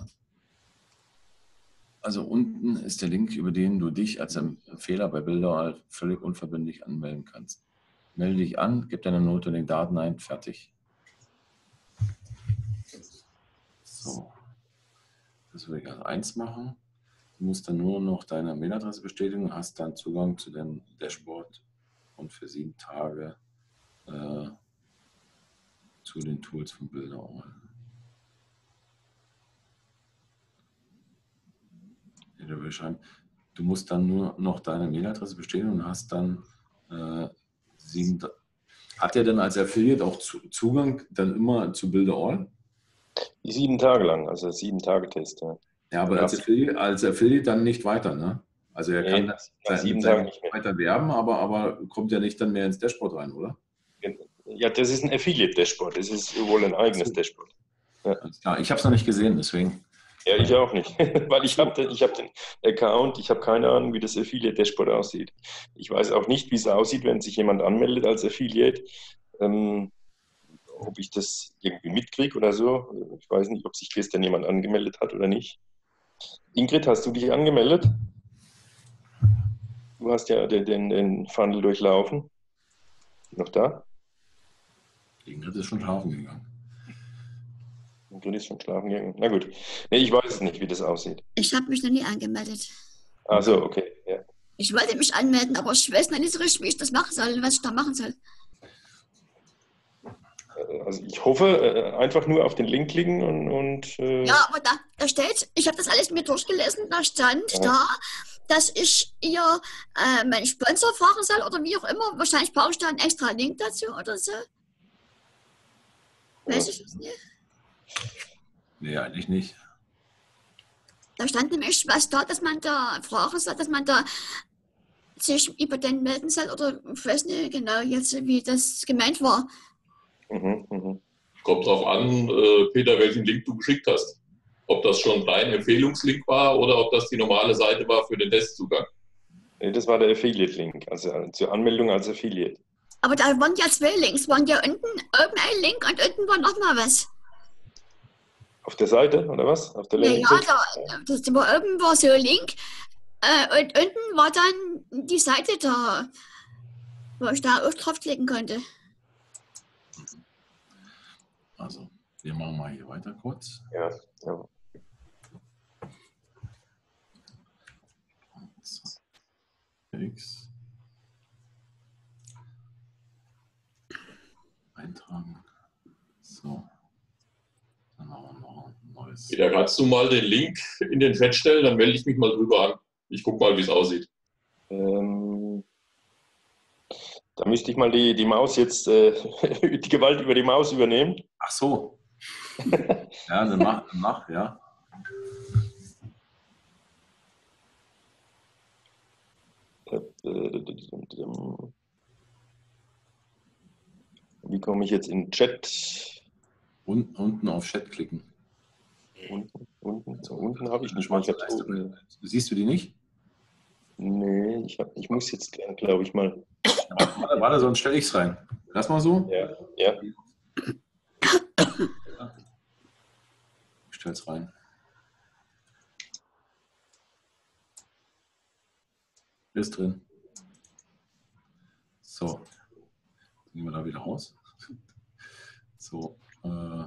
also unten ist der Link, über den du dich als Empfehler bei Bilder völlig unverbindlich anmelden kannst. Melde dich an, gib deine Note und den Daten ein, fertig. So, das würde ich als eins machen. Du musst dann nur noch deine Mailadresse bestätigen, hast dann Zugang zu dem Dashboard und für sieben Tage äh, zu den Tools von Bilderall. Ja, da schreiben, du musst dann nur noch deine Mailadresse bestehen und hast dann äh, sieben. Hat er denn als Affiliate auch Zugang dann immer zu Bilderall? Sieben Tage lang, also sieben Tage Test. Ja, ja aber als Affiliate, als Affiliate, dann nicht weiter, ne? Also er kann nee, sieben Tage nicht mehr. weiter werben, aber, aber kommt ja nicht dann mehr ins Dashboard rein, oder? Ja, das ist ein Affiliate-Dashboard. Das ist wohl ein eigenes Dashboard. Ja. ich habe es noch nicht gesehen, deswegen. Ja, ich auch nicht, weil ich habe den, hab den Account, ich habe keine Ahnung, wie das Affiliate-Dashboard aussieht. Ich weiß auch nicht, wie es aussieht, wenn sich jemand anmeldet als Affiliate. Ähm, ob ich das irgendwie mitkriege oder so. Ich weiß nicht, ob sich gestern jemand angemeldet hat oder nicht. Ingrid, hast du dich angemeldet? Du hast ja den, den, den Funnel durchlaufen. Noch da? Ingrid ist schon schlafen gegangen. Ingrid ist schon schlafen gegangen. Na gut. Nee, ich weiß nicht, wie das aussieht. Ich habe mich noch nie angemeldet. Ach so, okay. Ja. Ich wollte mich anmelden, aber ich weiß noch nicht so richtig, wie ich das machen soll, was ich da machen soll. Also ich hoffe, äh, einfach nur auf den Link klicken und. und äh ja, aber da, da steht, ich habe das alles mir durchgelesen, da stand ja. da, dass ich ihr äh, meinen Sponsor fragen soll oder wie auch immer. Wahrscheinlich brauche ich da einen extra Link dazu oder so. Weiß ich es nicht. Nee, eigentlich nicht. Da stand nämlich was da, dass man da fragen soll, dass man da sich über den melden soll oder ich weiß nicht genau jetzt, wie das gemeint war. Mhm, mh. Kommt drauf an, äh, Peter, welchen Link du geschickt hast. Ob das schon dein Empfehlungslink war oder ob das die normale Seite war für den Testzugang. Nee, das war der Affiliate-Link, also zur Anmeldung als Affiliate. Aber da waren ja zwei Links. Waren ja unten oben ein Link und unten war noch mal was. Auf der Seite oder was? Auf der ja, ja, da, das war oben war so ein Link äh, und unten war dann die Seite da, wo ich da auch draufklicken konnte. Also, wir machen mal hier weiter kurz. Ja, ja. X. Eintragen. So. Dann machen wir noch ein neues. Ja, kannst du mal den Link in den Chat stellen, dann melde ich mich mal drüber an. Ich gucke mal, wie es aussieht. Ähm, da müsste ich mal die, die Maus jetzt, äh, die Gewalt über die Maus übernehmen. Ach so. ja, dann mach, dann mach, ja. Wie komme ich jetzt in den Chat? Und, unten auf Chat klicken. Unten, unten, so, unten habe ich nicht mal. Siehst du die nicht? Nee, ich, hab, ich muss jetzt, glaube ich, mal. Warte, warte, sonst stelle ich es rein. Lass mal so. Ja, ja. Ich stelle es rein. Ist drin. So. Gehen wir da wieder raus. So. Äh,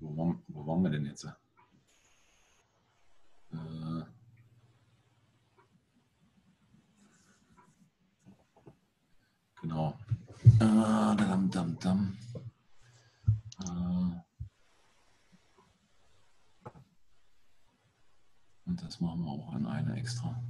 wo, waren, wo waren wir denn jetzt? Äh, Genau. Ah, dam, dam, dam. Ah. Und das machen wir auch an eine extra.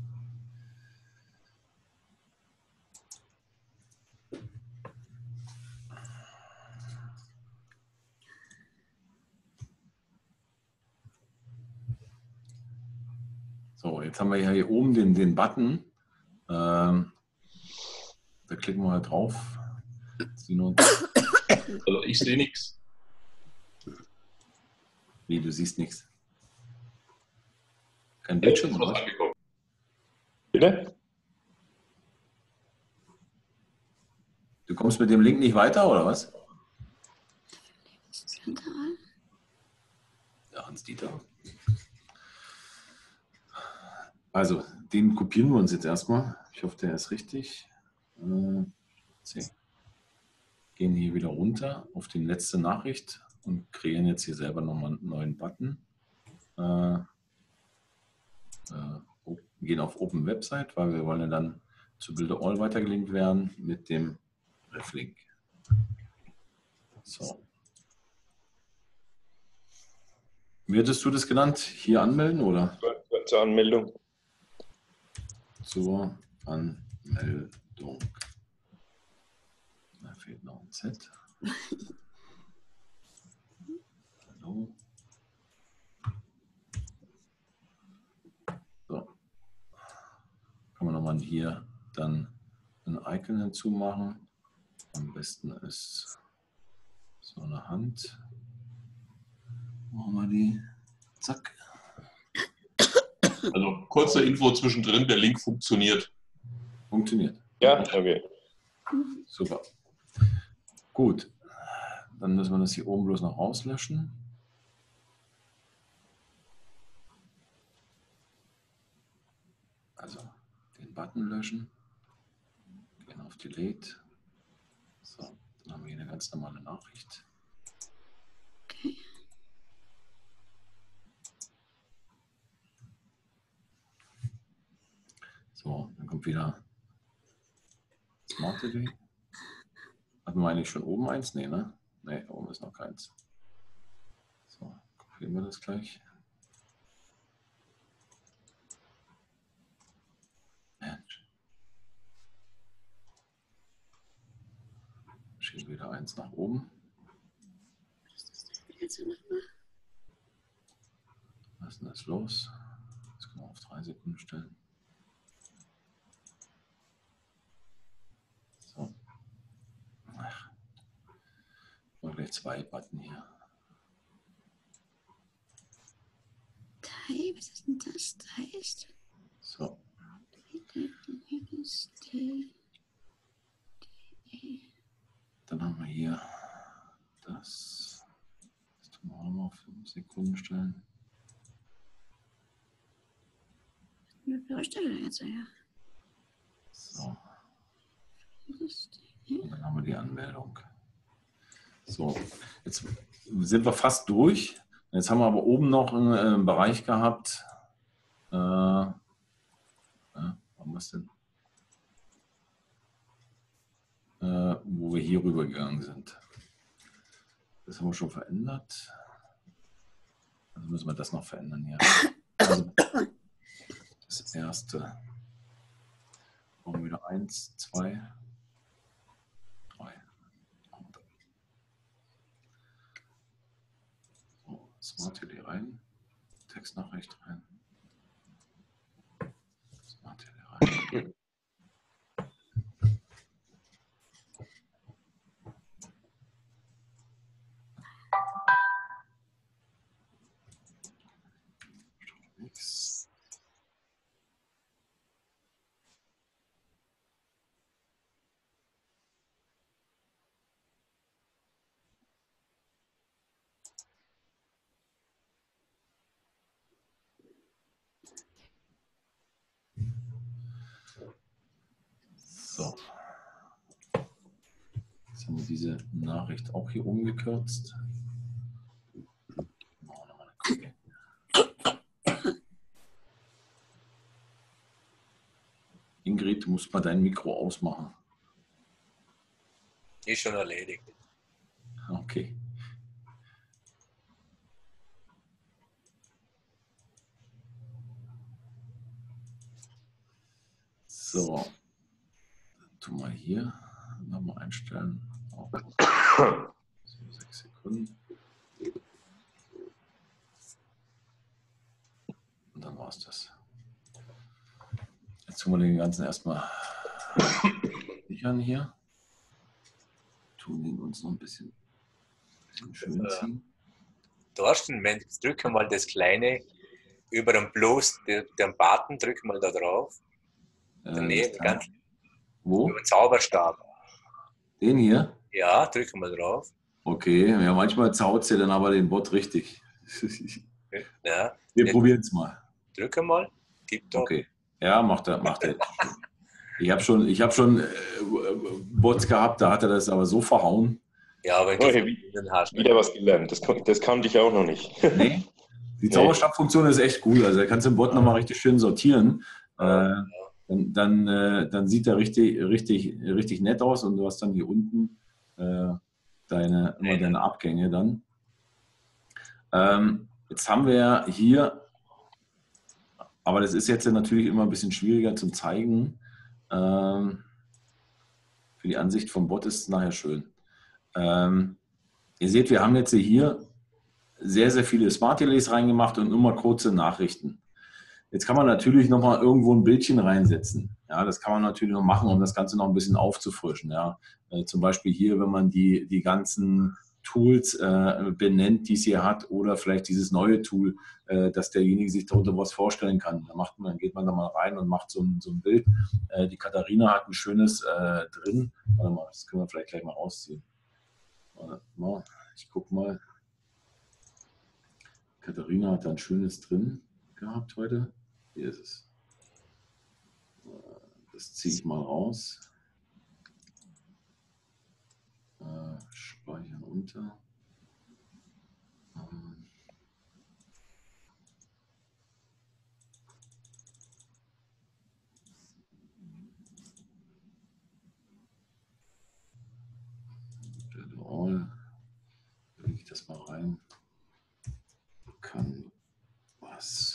So, jetzt haben wir hier oben den, den Button. Ähm, da klicken wir halt drauf. Also ich sehe nichts. Wie, du siehst nichts? Kein Bildschirm oder was? Bitte? Du kommst mit dem Link nicht weiter, oder was? Ja, Hans-Dieter. Also, den kopieren wir uns jetzt erstmal. Ich hoffe, der ist richtig. C. Gehen hier wieder runter auf die letzte Nachricht und kreieren jetzt hier selber nochmal einen neuen Button. Äh, äh, gehen auf Open Website, weil wir wollen ja dann zu Builder All weitergelinkt werden mit dem Reflink. So. Wie du das genannt? Hier anmelden oder? Zur Anmeldung. Zur Anmeldung. Da fehlt noch ein Z. Hallo. So. Kann man nochmal hier dann ein Icon hinzumachen. Am besten ist so eine Hand. Machen wir die. Zack. Also kurze Info zwischendrin, der Link funktioniert. Funktioniert. Ja, okay. Super. Gut. Dann müssen wir das hier oben bloß noch rauslöschen. Also den Button löschen. Gehen auf Delete. So, dann haben wir hier eine ganz normale Nachricht. So, dann kommt wieder Smart TV. Hatten wir eigentlich schon oben eins? Nee, ne? Nee, oben ist noch keins. So, kopieren wir das gleich. Mensch. Schieben wieder eins nach oben. Was ist denn das los? Das können wir auf drei Sekunden stellen. So. Ach. Mal gleich zwei Button hier. Teil, was ist denn das? Heißt. So. Dann haben wir hier das. Das tun wir auch mal auf 5 Sekunden stellen. Wie viele Stelle jetzt her? So. Und dann haben wir die Anmeldung. So, jetzt sind wir fast durch. Jetzt haben wir aber oben noch einen, einen Bereich gehabt. Äh, haben wir es denn? Äh, wo wir hier rüber gegangen sind. Das haben wir schon verändert. Also müssen wir das noch verändern hier. Also, das erste. Brauchen wir wieder eins, zwei, drei. So, Smart TD rein. Textnachricht rein. Smart TD rein. X. So. Jetzt haben wir diese Nachricht auch hier umgekürzt. Ingrid, du musst mal dein Mikro ausmachen. Ist schon erledigt. Okay. So, dann tun wir hier nochmal einstellen. So sechs Sekunden. Und dann war es das. Jetzt tun wir den ganzen erstmal sichern hier. Tun den uns noch ein bisschen, bisschen schön ziehen. Thorsten, wenn drücke mal das kleine über den Plus, den, Button, drücke mal da drauf. Äh, Daneben, das ganz Wo? über den Zauberstab. Den hier? Ja, drücke mal drauf. Okay, ja, manchmal zaut sie dann aber den Bot richtig. Ja, Wir Ja. probieren es mal. drücke mal. Tipptopp. Okay. Ja, macht er, macht er. Ich habe schon, ich hab schon äh, Bots gehabt, da hat er das aber so verhauen. Ja, du Oh, Verbindungen hast. Wieder was gelernt. Das, das kannte ich auch noch nicht. Nee. Die Zauberstabfunktion ist echt gut. Also da kannst du den Bot nochmal richtig schön sortieren. Äh, dann, dann, äh, dann sieht er richtig, richtig, richtig nett aus und du hast dann hier unten äh, deine, immer deine Abgänge dann. Ähm, jetzt haben wir hier, aber das ist jetzt natürlich immer ein bisschen schwieriger zum Zeigen. Ähm, für die Ansicht vom Bot ist es nachher schön. Ähm, ihr seht, wir haben jetzt hier sehr, sehr viele Smart Delays reingemacht und immer kurze Nachrichten. Jetzt kann man natürlich noch mal irgendwo ein Bildchen reinsetzen. Ja, das kann man natürlich noch machen, um das Ganze noch ein bisschen aufzufrischen. Ja, äh, zum Beispiel hier, wenn man die, die ganzen Tools äh, benennt, die es hier hat, oder vielleicht dieses neue Tool, äh, dass derjenige sich darunter was vorstellen kann. Da macht man, dann geht man da mal rein und macht so ein, so ein Bild. Äh, die Katharina hat ein schönes äh, drin. Warte mal, das können wir vielleicht gleich mal rausziehen. Warte mal, ich guck mal. Katharina hat da ein schönes drin gehabt heute. Hier ist es. Das ziehe ich mal raus. Äh, speichern unter. Ähm. All. Lege ich das mal rein. Kann was.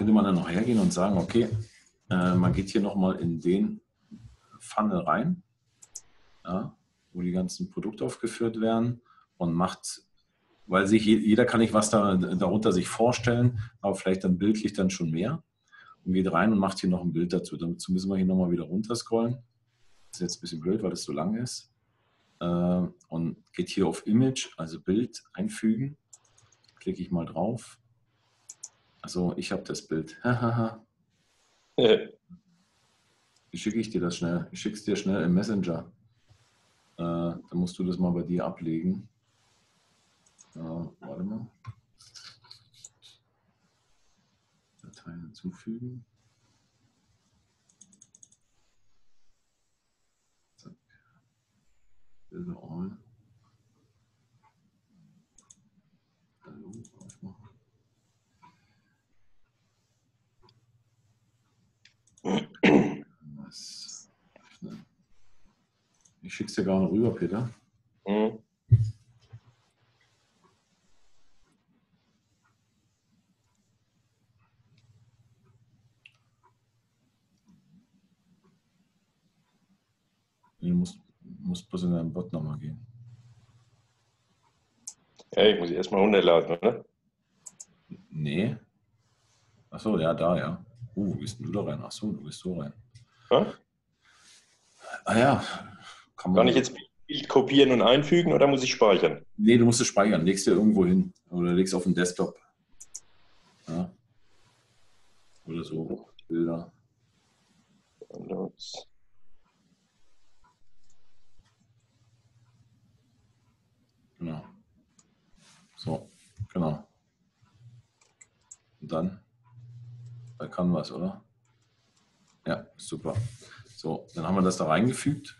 Könnte man dann noch hergehen und sagen, okay, äh, man geht hier nochmal in den Funnel rein, ja, wo die ganzen Produkte aufgeführt werden und macht, weil sich jeder kann nicht was da, darunter sich vorstellen, aber vielleicht dann bildlich dann schon mehr und geht rein und macht hier noch ein Bild dazu. Dazu müssen wir hier nochmal wieder runterscrollen. Das ist jetzt ein bisschen blöd, weil das so lang ist. Äh, und geht hier auf Image, also Bild einfügen. Klicke ich mal drauf. Also ich habe das Bild. Wie schicke ich dir das schnell? Ich schicke es dir schnell im Messenger. Äh, dann musst du das mal bei dir ablegen. Äh, warte mal. Dateien hinzufügen. Zack. Bilder all. Hallo, aufmachen. Was? Ich schicke es dir gar nicht rüber, Peter. Mhm. Du musst, musst bloß in deinen Bot nochmal gehen. Ja, ich muss erstmal runterladen, oder? Nee. Achso, ja, da, ja. Uh, wo gehst du da rein? Achso, du gehst so rein. Ja? Ah ja. Kann, Kann ich jetzt Bild kopieren und einfügen oder muss ich speichern? Nee, du musst es speichern. Legst du irgendwo hin. Oder legst auf den Desktop. Ja. Oder so. Bilder. Downloads. Genau. So, genau. Und dann bei Canvas, oder? Ja, super. So, dann haben wir das da reingefügt.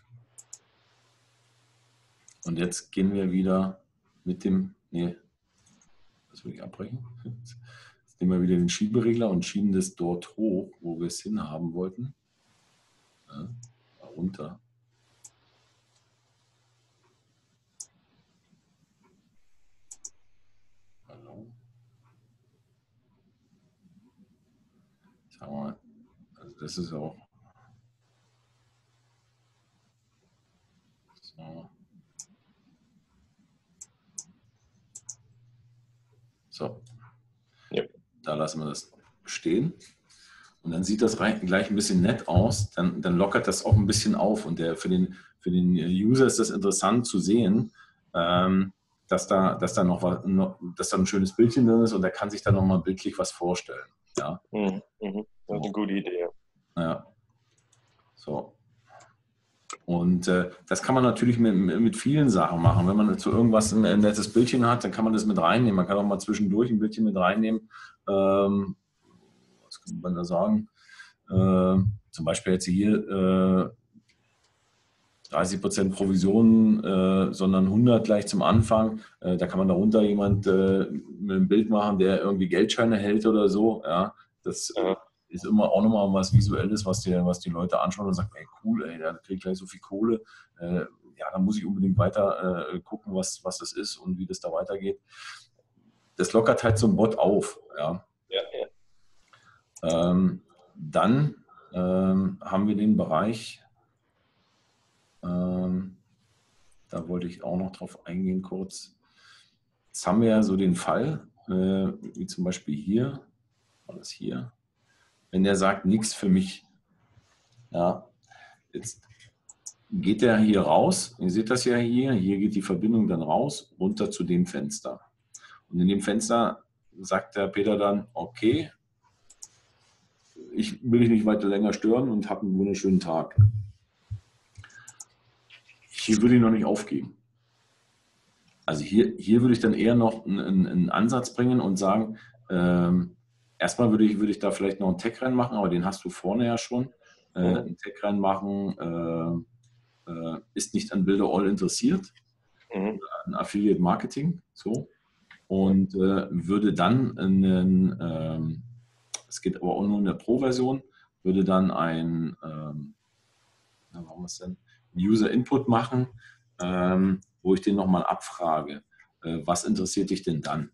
Und jetzt gehen wir wieder mit dem, nee, das will ich abbrechen. Jetzt nehmen wir wieder den Schieberegler und schieben das dort hoch, wo wir es hinhaben wollten. Ja, runter. Mal, also das ist auch. So. So. Ja. Da lassen wir das stehen. Und dann sieht das gleich ein bisschen nett aus. Dann, dann lockert das auch ein bisschen auf. Und der, für, den, für den User ist das interessant zu sehen, ähm, dass, da, dass, da noch was, dass da ein schönes Bildchen drin ist und er kann sich da nochmal bildlich was vorstellen. Ja. Mhm, mhm. Das ist eine gute Idee. Ja. So. Und äh, das kann man natürlich mit, mit vielen Sachen machen. Wenn man zu irgendwas ein, ein, nettes Bildchen hat, dann kann man das mit reinnehmen. Man kann auch mal zwischendurch ein Bildchen mit reinnehmen. Ähm, was kann man da sagen? Äh, zum Beispiel jetzt hier äh, 30% Provision, äh, sondern 100 gleich zum Anfang. Äh, da kann man darunter jemand äh, mit einem Bild machen, der irgendwie Geldscheine hält oder so. Ja, das ist immer auch nochmal was Visuelles, was die, was die Leute anschauen und sagen, ey cool, ey, der kriegt gleich so viel Kohle. Äh, ja, da muss ich unbedingt weiter äh, gucken, was, was das ist und wie das da weitergeht. Das lockert halt so ein Bot auf. Ja. ja, ja. Ähm, dann ähm, haben wir den Bereich, ähm, da wollte ich auch noch drauf eingehen kurz. Jetzt haben wir ja so den Fall, äh, wie zum Beispiel hier, war hier, wenn der sagt, nichts für mich. Ja, jetzt geht der hier raus. Ihr seht das ja hier. Hier geht die Verbindung dann raus, runter zu dem Fenster. Und in dem Fenster sagt der Peter dann, okay, ich will dich nicht weiter länger stören und habe einen wunderschönen Tag. Hier würde ich noch nicht aufgeben. Also hier, hier würde ich dann eher noch einen, einen Ansatz bringen und sagen, ähm, erstmal würde ich, würde ich da vielleicht noch einen Tag reinmachen, aber den hast du vorne ja schon. Äh, einen Tag reinmachen, äh, äh, ist nicht an Bilder All interessiert, mhm. an Affiliate Marketing, so. Und äh, würde dann einen, ähm, es geht aber auch nur in der Pro-Version, würde dann ein, ähm, warum ist denn, User Input machen, ähm, wo ich den nochmal abfrage. äh, was interessiert dich denn dann?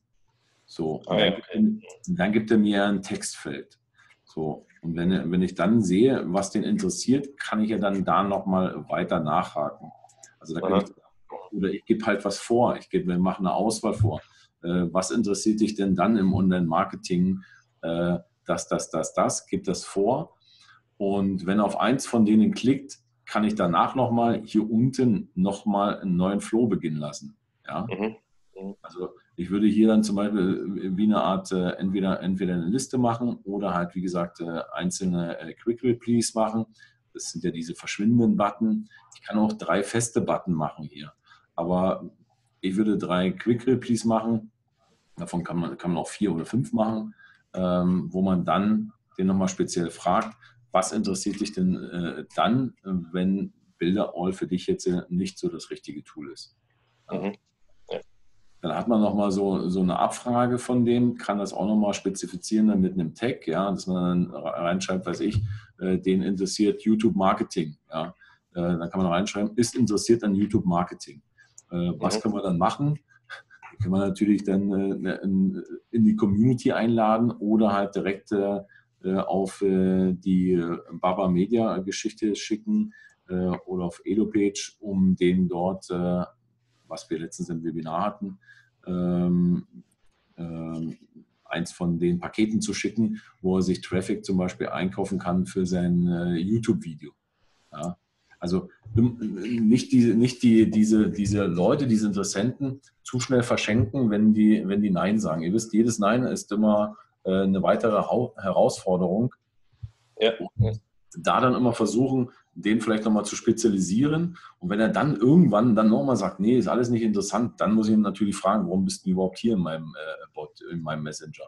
So, Ah, ja. dann, dann gibt er mir ein Textfeld. So, und wenn, wenn ich dann sehe, was den interessiert, kann ich ja dann da nochmal weiter nachhaken. Also da kann ich, oder ich gebe halt was vor, ich gebe, wir machen eine Auswahl vor. Äh, was interessiert dich denn dann im Online-Marketing? Äh, das, das, das, das, gib das vor. Und wenn er auf eins von denen klickt, kann ich danach nochmal hier unten nochmal einen neuen Flow beginnen lassen. Ja? Mhm. Also ich würde hier dann zum Beispiel wie eine Art äh, entweder, entweder eine Liste machen oder halt, wie gesagt, äh, einzelne äh, Quick Replies machen. Das sind ja diese verschwindenden Button. Ich kann auch drei feste Button machen hier. Aber ich würde drei Quick Replies machen. Davon kann man, kann man auch vier oder fünf machen, ähm, wo man dann den nochmal speziell fragt, was interessiert dich denn äh, dann, äh, wenn Bilder All für dich jetzt nicht so das richtige Tool ist. Mhm. Dann hat man nochmal so, so eine Abfrage von dem, kann das auch nochmal spezifizieren dann mit einem Tag, ja, dass man dann reinschreibt, weiß ich, äh, den interessiert YouTube Marketing. Ja. Äh, dann kann man reinschreiben, ist interessiert an YouTube Marketing. Äh, was Mhm. können wir dann machen? Kann man natürlich dann äh, in, in die Community einladen oder halt direkt auf äh, die äh, Baba Media Geschichte schicken äh, oder auf EloPage, um den dort, äh, was wir letztens im Webinar hatten, ähm, ähm, eins von den Paketen zu schicken, wo er sich Traffic zum Beispiel einkaufen kann für sein äh, YouTube-Video. Ja? Also ähm, nicht, die, nicht die, diese, diese Leute, diese Interessenten zu schnell verschenken, wenn die, wenn die Nein sagen. Ihr wisst, jedes Nein ist immer äh, eine weitere Herausforderung. Ja. Da dann immer versuchen, den vielleicht nochmal zu spezialisieren. Und wenn er dann irgendwann dann nochmal sagt, nee, ist alles nicht interessant, dann muss ich ihn natürlich fragen, warum bist du überhaupt hier in meinem äh, Bot, in meinem Messenger?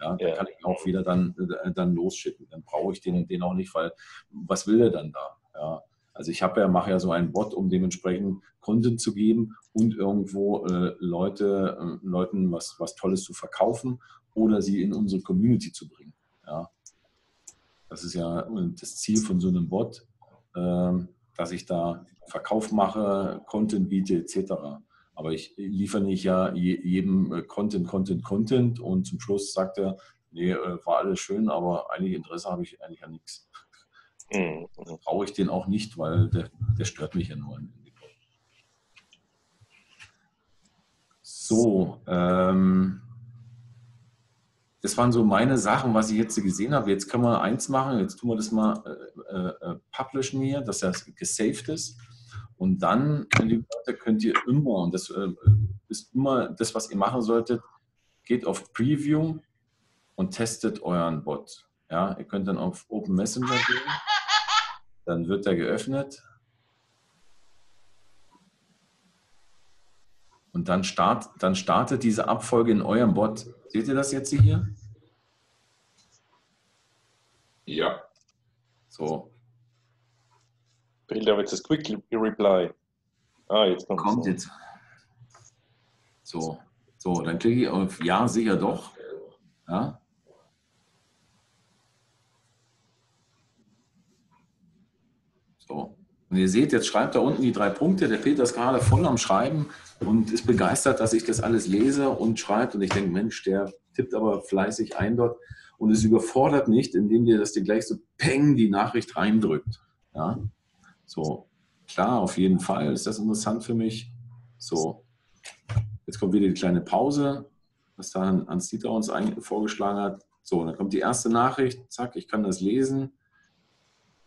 Ja, Ja. kann ich ihn auch wieder dann, äh, dann losschicken. Dann brauche ich den, den auch nicht, weil was will der dann da? Ja, also ich habe ja, mache ja so einen Bot, um dementsprechend Content zu geben und irgendwo äh, Leute, äh, Leuten was, was Tolles zu verkaufen oder sie in unsere Community zu bringen. Ja. Das ist ja das Ziel von so einem Bot, ähm, dass ich da Verkauf mache, Content biete etc. Aber ich liefere nicht ja je- jedem äh, Content, Content, Content und zum Schluss sagt er, nee, äh, war alles schön, aber eigentlich Interesse habe ich eigentlich an nichts. Mhm. Mhm. Brauche ich den auch nicht, weil der, der stört mich ja nur. So, ähm, das waren so meine Sachen, was ich jetzt gesehen habe. Jetzt können wir eins machen, jetzt tun wir das mal äh, äh, publishen hier, dass das gesaved ist. Und dann, liebe Leute, könnt ihr immer, und das äh, ist immer das, was ihr machen solltet, geht auf Preview und testet euren Bot. Ja, ihr könnt dann auf Open Messenger gehen, dann wird er geöffnet. Und dann, start, dann startet diese Abfolge in eurem Bot. Seht ihr das jetzt hier? Ja. So, Bilder with das Quick Reply. Ah, jetzt kommt kommt jetzt. So, so, dann klicke ich auf Ja, sicher doch. Ja. So. Und ihr seht, jetzt schreibt da unten die drei Punkte. Der Peter ist gerade voll am Schreiben und ist begeistert, dass ich das alles lese und schreibt. Und ich denke, Mensch, der tippt aber fleißig ein dort und es überfordert nicht, indem dir das dir gleich so peng die Nachricht reindrückt. Ja. So, klar, auf jeden Fall ist das interessant für mich. So, jetzt kommt wieder die kleine Pause, was da Hans-Dieter uns vorgeschlagen hat. So, dann kommt die erste Nachricht, zack, ich kann das lesen.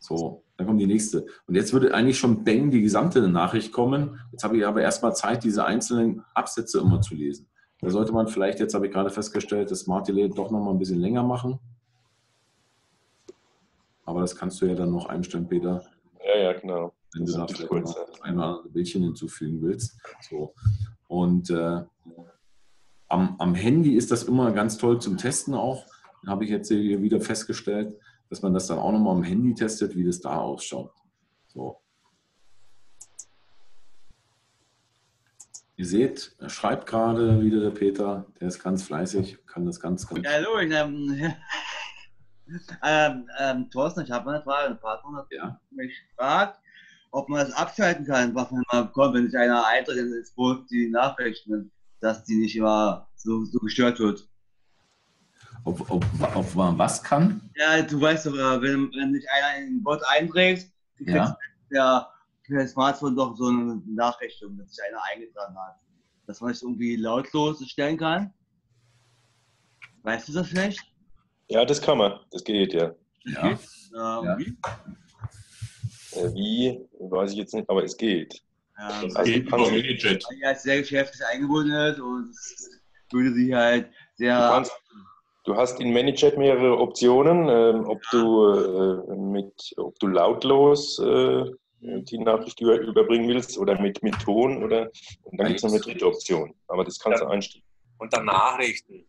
So, dann kommt die nächste. Und jetzt würde eigentlich schon bang die gesamte Nachricht kommen. Jetzt habe ich aber erstmal Zeit, diese einzelnen Absätze immer zu lesen. Da sollte man vielleicht, jetzt habe ich gerade festgestellt, das Smart Delay doch noch mal ein bisschen länger machen. Aber das kannst du ja dann noch einstellen, Peter, Ja, ja, genau. wenn du Das da ist vielleicht cool, noch das eine oder andere Bildchen hinzufügen willst. So. Und äh, am, am Handy ist das immer ganz toll zum Testen auch. Habe ich jetzt hier wieder festgestellt, dass man das dann auch nochmal am Handy testet, wie das da ausschaut. So. Ihr seht, er schreibt gerade wieder der Peter, der ist ganz fleißig, kann das ganz, ganz. Hallo, ich, ähm, ähm, ähm, Thorsten, ich habe eine Frage. Ein Partner hat Ja. mich gefragt, ob man das abschalten kann, was man mal bekommt, wenn sich einer eintritt ins Boot, die Nachrichten. dass die nicht immer so, so gestört wird. Ob, ob, ob man was kann? Ja, du weißt doch, äh, wenn, wenn sich einer in den Bot einträgt, kriegt Ja. der, der Smartphone doch so eine Nachrichtung, dass sich einer eingetragen hat. Dass man es irgendwie lautlos stellen kann. Weißt du das vielleicht? Ja, das kann man. Das geht, ja. Ja. Äh, Ja. wie? Äh, Wie, weiß ich jetzt nicht, aber es geht. Ja, Das Also geht du kannst- über Minijet. weil die halt sehr geschäftlich eingebunden ist und es würde sie halt Du, sehr. kannst, du hast in ManyChat mehrere Optionen, ähm, ob, du, äh, mit, ob du lautlos äh, die Nachricht über, überbringen willst oder mit, mit Ton oder und dann gibt es noch eine dritte Option. Aber das kannst du einstellen. Unter Nachrichten.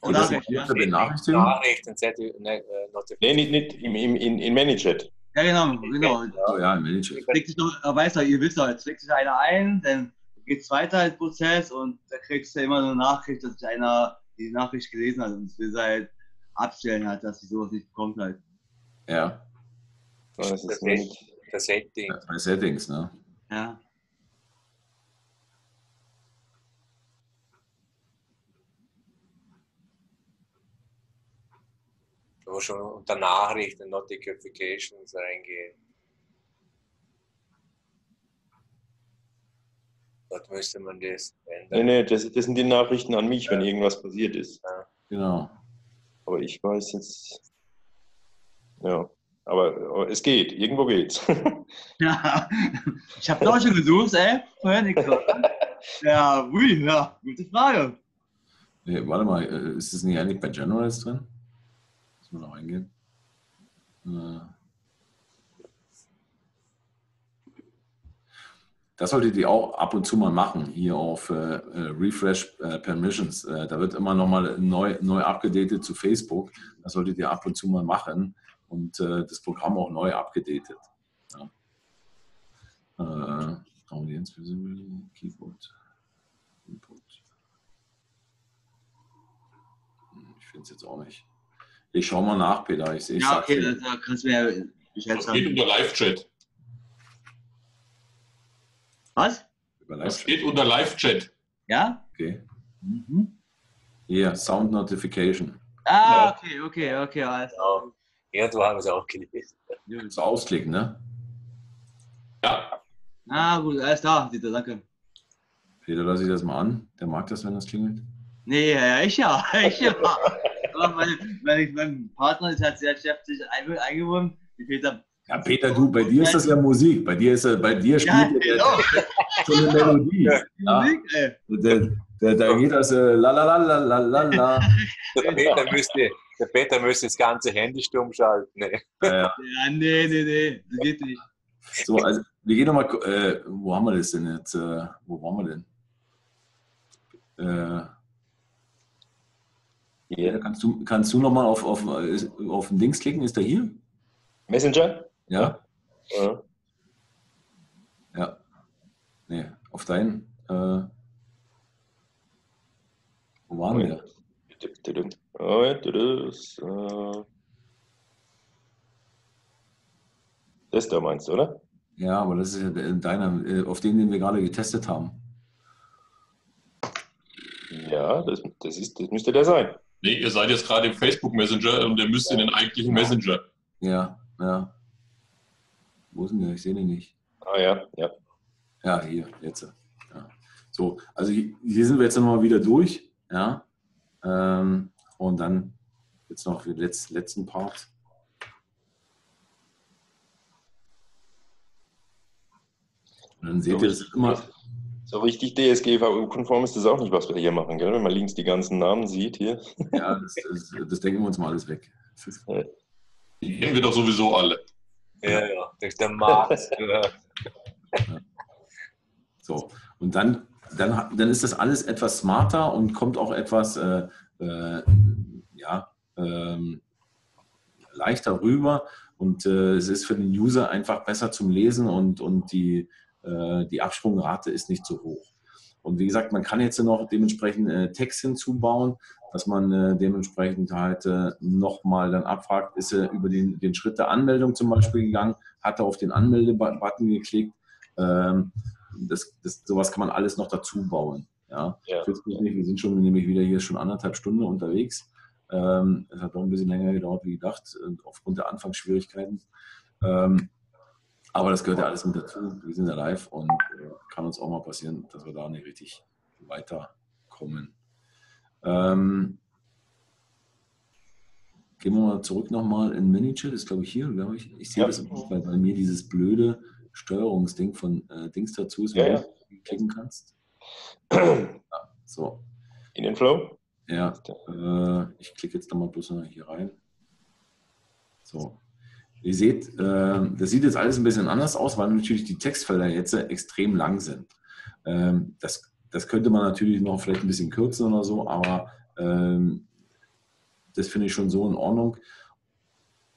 Und das Nachrichten, ist eine Benachrichtigung? Nachrichten, ne, äh. Nee, nicht, nicht im, im, in, in ManyChat. Ja, genau, genau. Ja, ja, im doch, er weiß ihr wisst doch, jetzt klickt sich einer ein, dann geht es weiter im Prozess und da kriegst du immer eine Nachricht, dass sich einer die Nachricht gelesen hat und es will sie halt abstellen halt, dass sie sowas nicht bekommt halt. Ja, Das ist nicht, Das Setting. bei Settings, ne? Ja. Wo schon unter Nachrichten, Notifications reingehen. Dort müsste man das nee, ändern. nee, das, das sind die Nachrichten an mich, wenn irgendwas passiert ist. Genau. Aber ich weiß jetzt. Ja, aber, aber es geht. Irgendwo geht's. Ja. Ich habe doch schon gesucht, ey. Vorher nichts. Ja, ui, ja, gute Frage. Nee, warte mal, äh, ist das nicht eigentlich bei Generals drin? Muss man noch eingehen. Äh, Das solltet ihr auch ab und zu mal machen, hier auf äh, äh, Refresh äh, Permissions. Äh, da wird immer nochmal neu, neu abgedatet zu Facebook. Das solltet ihr ab und zu mal machen und äh, das Programm auch neu abgedatet. Ja. Äh, Audience Visibility, Keyboard, Input. Hm, Ich finde es jetzt auch nicht. Ich schaue mal nach, Peter. Ich sehe Ja, okay, da, da kannst du mir ja Bescheid Das geht sagen. unter Live-Chat. Was? über Das geht unter Live-Chat. Ja? Okay. Mhm. Hier, Sound Notification. Ah, okay, okay, okay, klar. Genau. Haben wir es auch gelesen. So ausklicken, ne? Ja, Ah, gut, alles klar, Dieter, danke. Peter, lass ich das mal an. Der mag das, wenn das klingelt. Nee, ja, ich ja, ich ja. Aber meine, meine, mein Partner ist halt sehr geschäftlich ein- eingebunden. Die Peter. Ja, Peter, du, bei dir ist das ja Musik. Bei dir, ist, äh, bei dir Ja, spielt der, genau. schon eine Melodie. Ja, Musik, der, da geht das äh, la la la la la la. Der Peter müsste, der Peter müsste das ganze Handy stumm schalten. Ne? Ja, ja. Ja, nee, nee, nee, das geht nicht. So, also wir gehen nochmal, äh, wo haben wir das denn jetzt? Äh, wo waren wir denn? Äh, Hier. kannst du, kannst du nochmal auf, auf, äh, auf den Dings klicken? Ist der hier? Messenger? Ja? Ja. Ja. Nee, auf deinen. Äh, wo waren wir? Oh, ja, das, äh, das da meinst du, oder? Ja, aber das ist ja der- deiner, äh, auf den, den wir gerade getestet haben. Ja, das, das, ist, das müsste der sein. nee, ihr seid jetzt gerade im Facebook Messenger und ihr müsst in den eigentlichen Messenger. Ja, ja. Wo ist denn der? Ich sehe den nicht. Ah ja, ja. Ja, hier, jetzt. Ja. So, also hier, hier sind wir jetzt nochmal wieder durch. Ja. Ähm, und dann jetzt noch für den letzten, letzten Part. Und dann seht ihr, das ist immer. So richtig DSGVO-konform ist das auch nicht, was wir hier machen, gell? Wenn man links die ganzen Namen sieht hier. Ja, das, das, das denken wir uns mal alles weg. Die kennen wir doch sowieso alle. Ja, ja, durch den Markt. ja. So, und dann, dann, dann ist das alles etwas smarter und kommt auch etwas äh, äh, ja, ähm, leichter rüber. Und äh, es ist für den User einfach besser zum Lesen und, und die, äh, die Absprungrate ist nicht so hoch. Und wie gesagt, man kann jetzt noch dementsprechend äh, Text hinzubauen, dass man äh, dementsprechend halt äh, nochmal dann abfragt, ist er über den, den Schritt der Anmeldung zum Beispiel gegangen, hat er auf den Anmelde-Button geklickt. Ähm, das, das, sowas kann man alles noch dazu bauen. Ja, ja. wir sind schon nämlich wieder hier schon anderthalb Stunden unterwegs. Ähm, es hat doch ein bisschen länger gedauert wie gedacht, aufgrund der Anfangsschwierigkeiten. Ähm, aber das gehört ja alles mit dazu. Wir sind ja live und äh, kann uns auch mal passieren, dass wir da nicht richtig weiterkommen. Ähm, gehen wir mal zurück nochmal in Minichat. Das ist, glaube ich, hier. Glaube ich ich sehe ja. das nicht, weil bei mir dieses blöde Steuerungsding von äh, Dings dazu ist, wo ja, du klicken kannst. Ja, so. In den Flow? Ja, äh, ich klicke jetzt nochmal bloß noch hier rein. So. Ihr seht, äh, das sieht jetzt alles ein bisschen anders aus, weil natürlich die Textfelder jetzt extrem lang sind. Ähm, das, das könnte man natürlich noch vielleicht ein bisschen kürzen oder so, aber ähm, das finde ich schon so in Ordnung.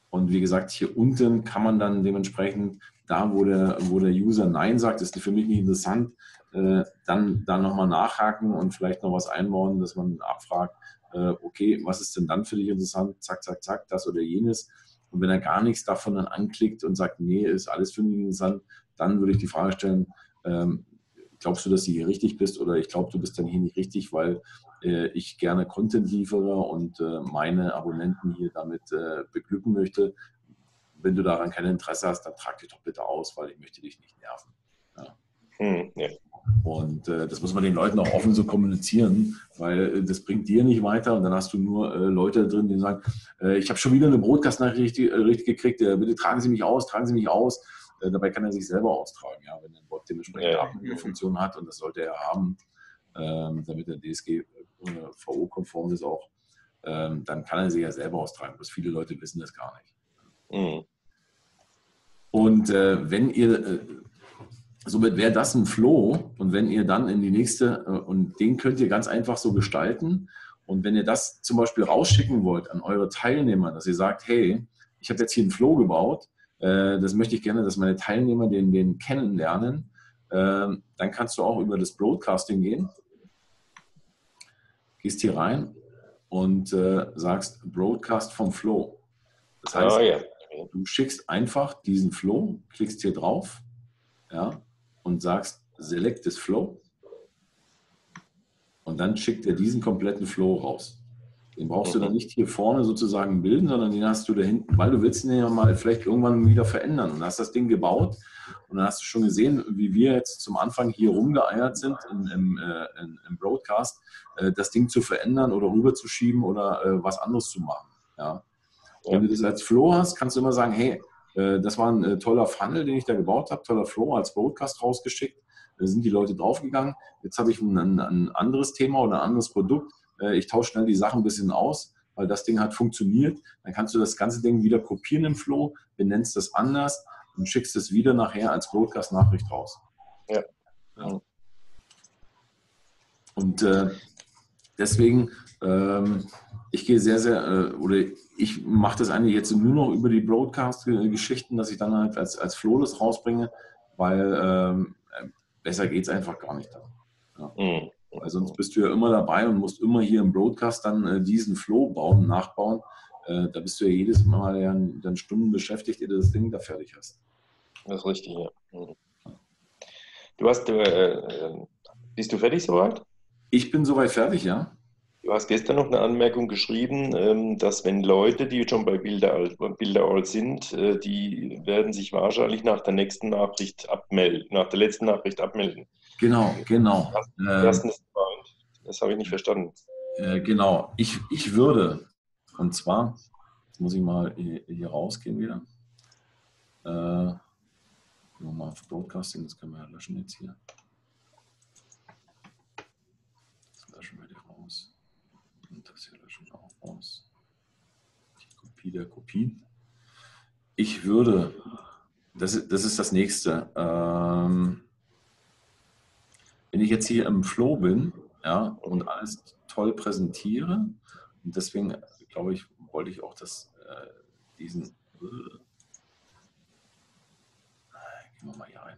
Und wie gesagt, hier unten kann man dann dementsprechend, da wo der, wo der User Nein sagt, ist für mich nicht interessant, äh, dann, dann nochmal nachhaken und vielleicht noch was einbauen, dass man abfragt, äh, okay, was ist denn dann für dich interessant? Zack, zack, zack, das oder jenes. Und wenn er gar nichts davon dann anklickt und sagt, nee, ist alles für mich interessant, dann würde ich die Frage stellen, ähm, glaubst du, dass du hier richtig bist oder ich glaube, du bist dann hier nicht richtig, weil äh, ich gerne Content liefere und äh, meine Abonnenten hier damit äh, beglücken möchte. Wenn du daran kein Interesse hast, dann trag dich doch bitte aus, weil ich möchte dich nicht nerven. Ja. Hm, ja. Und äh, das muss man den Leuten auch offen so kommunizieren, weil äh, das bringt dir nicht weiter und dann hast du nur äh, Leute drin, die sagen, äh, ich habe schon wieder eine Broadcast-Nachricht äh, richtig gekriegt, äh, bitte tragen Sie mich aus, tragen Sie mich aus. dabei kann er sich selber austragen, ja, wenn ein Bot dementsprechend ja, Abhörfunktion hat und das sollte er haben, ähm, damit der DSGVO-konform ist auch, ähm, dann kann er sich ja selber austragen. Bloß viele Leute wissen das gar nicht. Mhm. Und wenn ihr somit wäre das ein Flow. Und wenn ihr dann in die nächste, äh, und den könnt ihr ganz einfach so gestalten. Und wenn ihr das zum Beispiel rausschicken wollt an eure Teilnehmer, dass ihr sagt, hey, ich habe jetzt hier einen Flow gebaut, äh, das möchte ich gerne, dass meine Teilnehmer den, den kennenlernen, äh, dann kannst du auch über das Broadcasting gehen. Gehst hier rein und sagst Broadcast vom Flow. Das heißt, oh, ja. du schickst einfach diesen Flow, klickst hier drauf, ja, und sagst Select this Flow und dann schickt er diesen kompletten Flow raus. Den brauchst du dann nicht hier vorne sozusagen bilden, sondern den hast du da hinten, weil du willst ihn ja mal vielleicht irgendwann wieder verändern. Und hast das Ding gebaut und dann hast du schon gesehen, wie wir jetzt zum Anfang hier rumgeeiert sind in, im, äh, in, im, Broadcast, äh, das Ding zu verändern oder rüberzuschieben oder äh, was anderes zu machen. Ja. Wenn du das als Flow hast, kannst du immer sagen, hey, das war ein äh, toller Funnel, den ich da gebaut habe, toller Flow als Broadcast rausgeschickt. Da sind die Leute draufgegangen. Jetzt habe ich ein, ein, anderes Thema oder ein anderes Produkt. Äh, ich tausche schnell die Sachen ein bisschen aus, weil das Ding hat funktioniert. Dann kannst du das ganze Ding wieder kopieren im Flow, benennst das anders und schickst es wieder nachher als Broadcast-Nachricht raus. Ja. ja. Und äh, deswegen, ähm, ich gehe sehr, sehr, äh, oder ich mache das eigentlich jetzt nur noch über die Broadcast-Geschichten, dass ich dann halt als, als Flow das rausbringe, weil ähm, besser geht es einfach gar nicht. Ja. Mhm. Weil sonst bist du ja immer dabei und musst immer hier im Broadcast dann äh, diesen Flow bauen, nachbauen. Äh, da bist du ja jedes Mal ja dann Stunden beschäftigt, ehe du das Ding da fertig hast. Das ist richtig, ja. Mhm. Du hast, äh, äh, bist du fertig soweit? Ich bin soweit fertig, ja. Du hast gestern noch eine Anmerkung geschrieben, ähm, dass wenn Leute, die schon bei Bilderall, Bilderall sind, äh, die werden sich wahrscheinlich nach der nächsten Nachricht abmelden, nach der letzten Nachricht abmelden. Genau, genau. Das, das, das habe ich nicht verstanden. Äh, genau, ich, ich würde, und zwar, jetzt muss ich mal hier rausgehen wieder. Äh, mal auf Broadcasting, das können wir ja löschen jetzt hier. Aus. Die Kopie der Kopie. Ich würde, das ist das, ist das nächste. Ähm, wenn ich jetzt hier im Flow bin ja, und alles toll präsentiere, und deswegen glaube ich, wollte ich auch das, äh, diesen. Äh, gehen wir mal hier rein.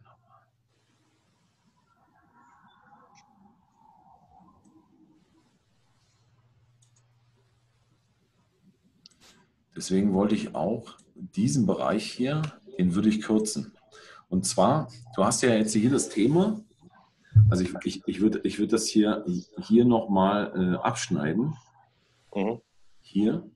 Deswegen wollte ich auch diesen Bereich hier, den würde ich kürzen. Und zwar, du hast ja jetzt hier das Thema Also ich, ich, ich würde ich würd das hier, hier nochmal äh, abschneiden. Mhm. Hier.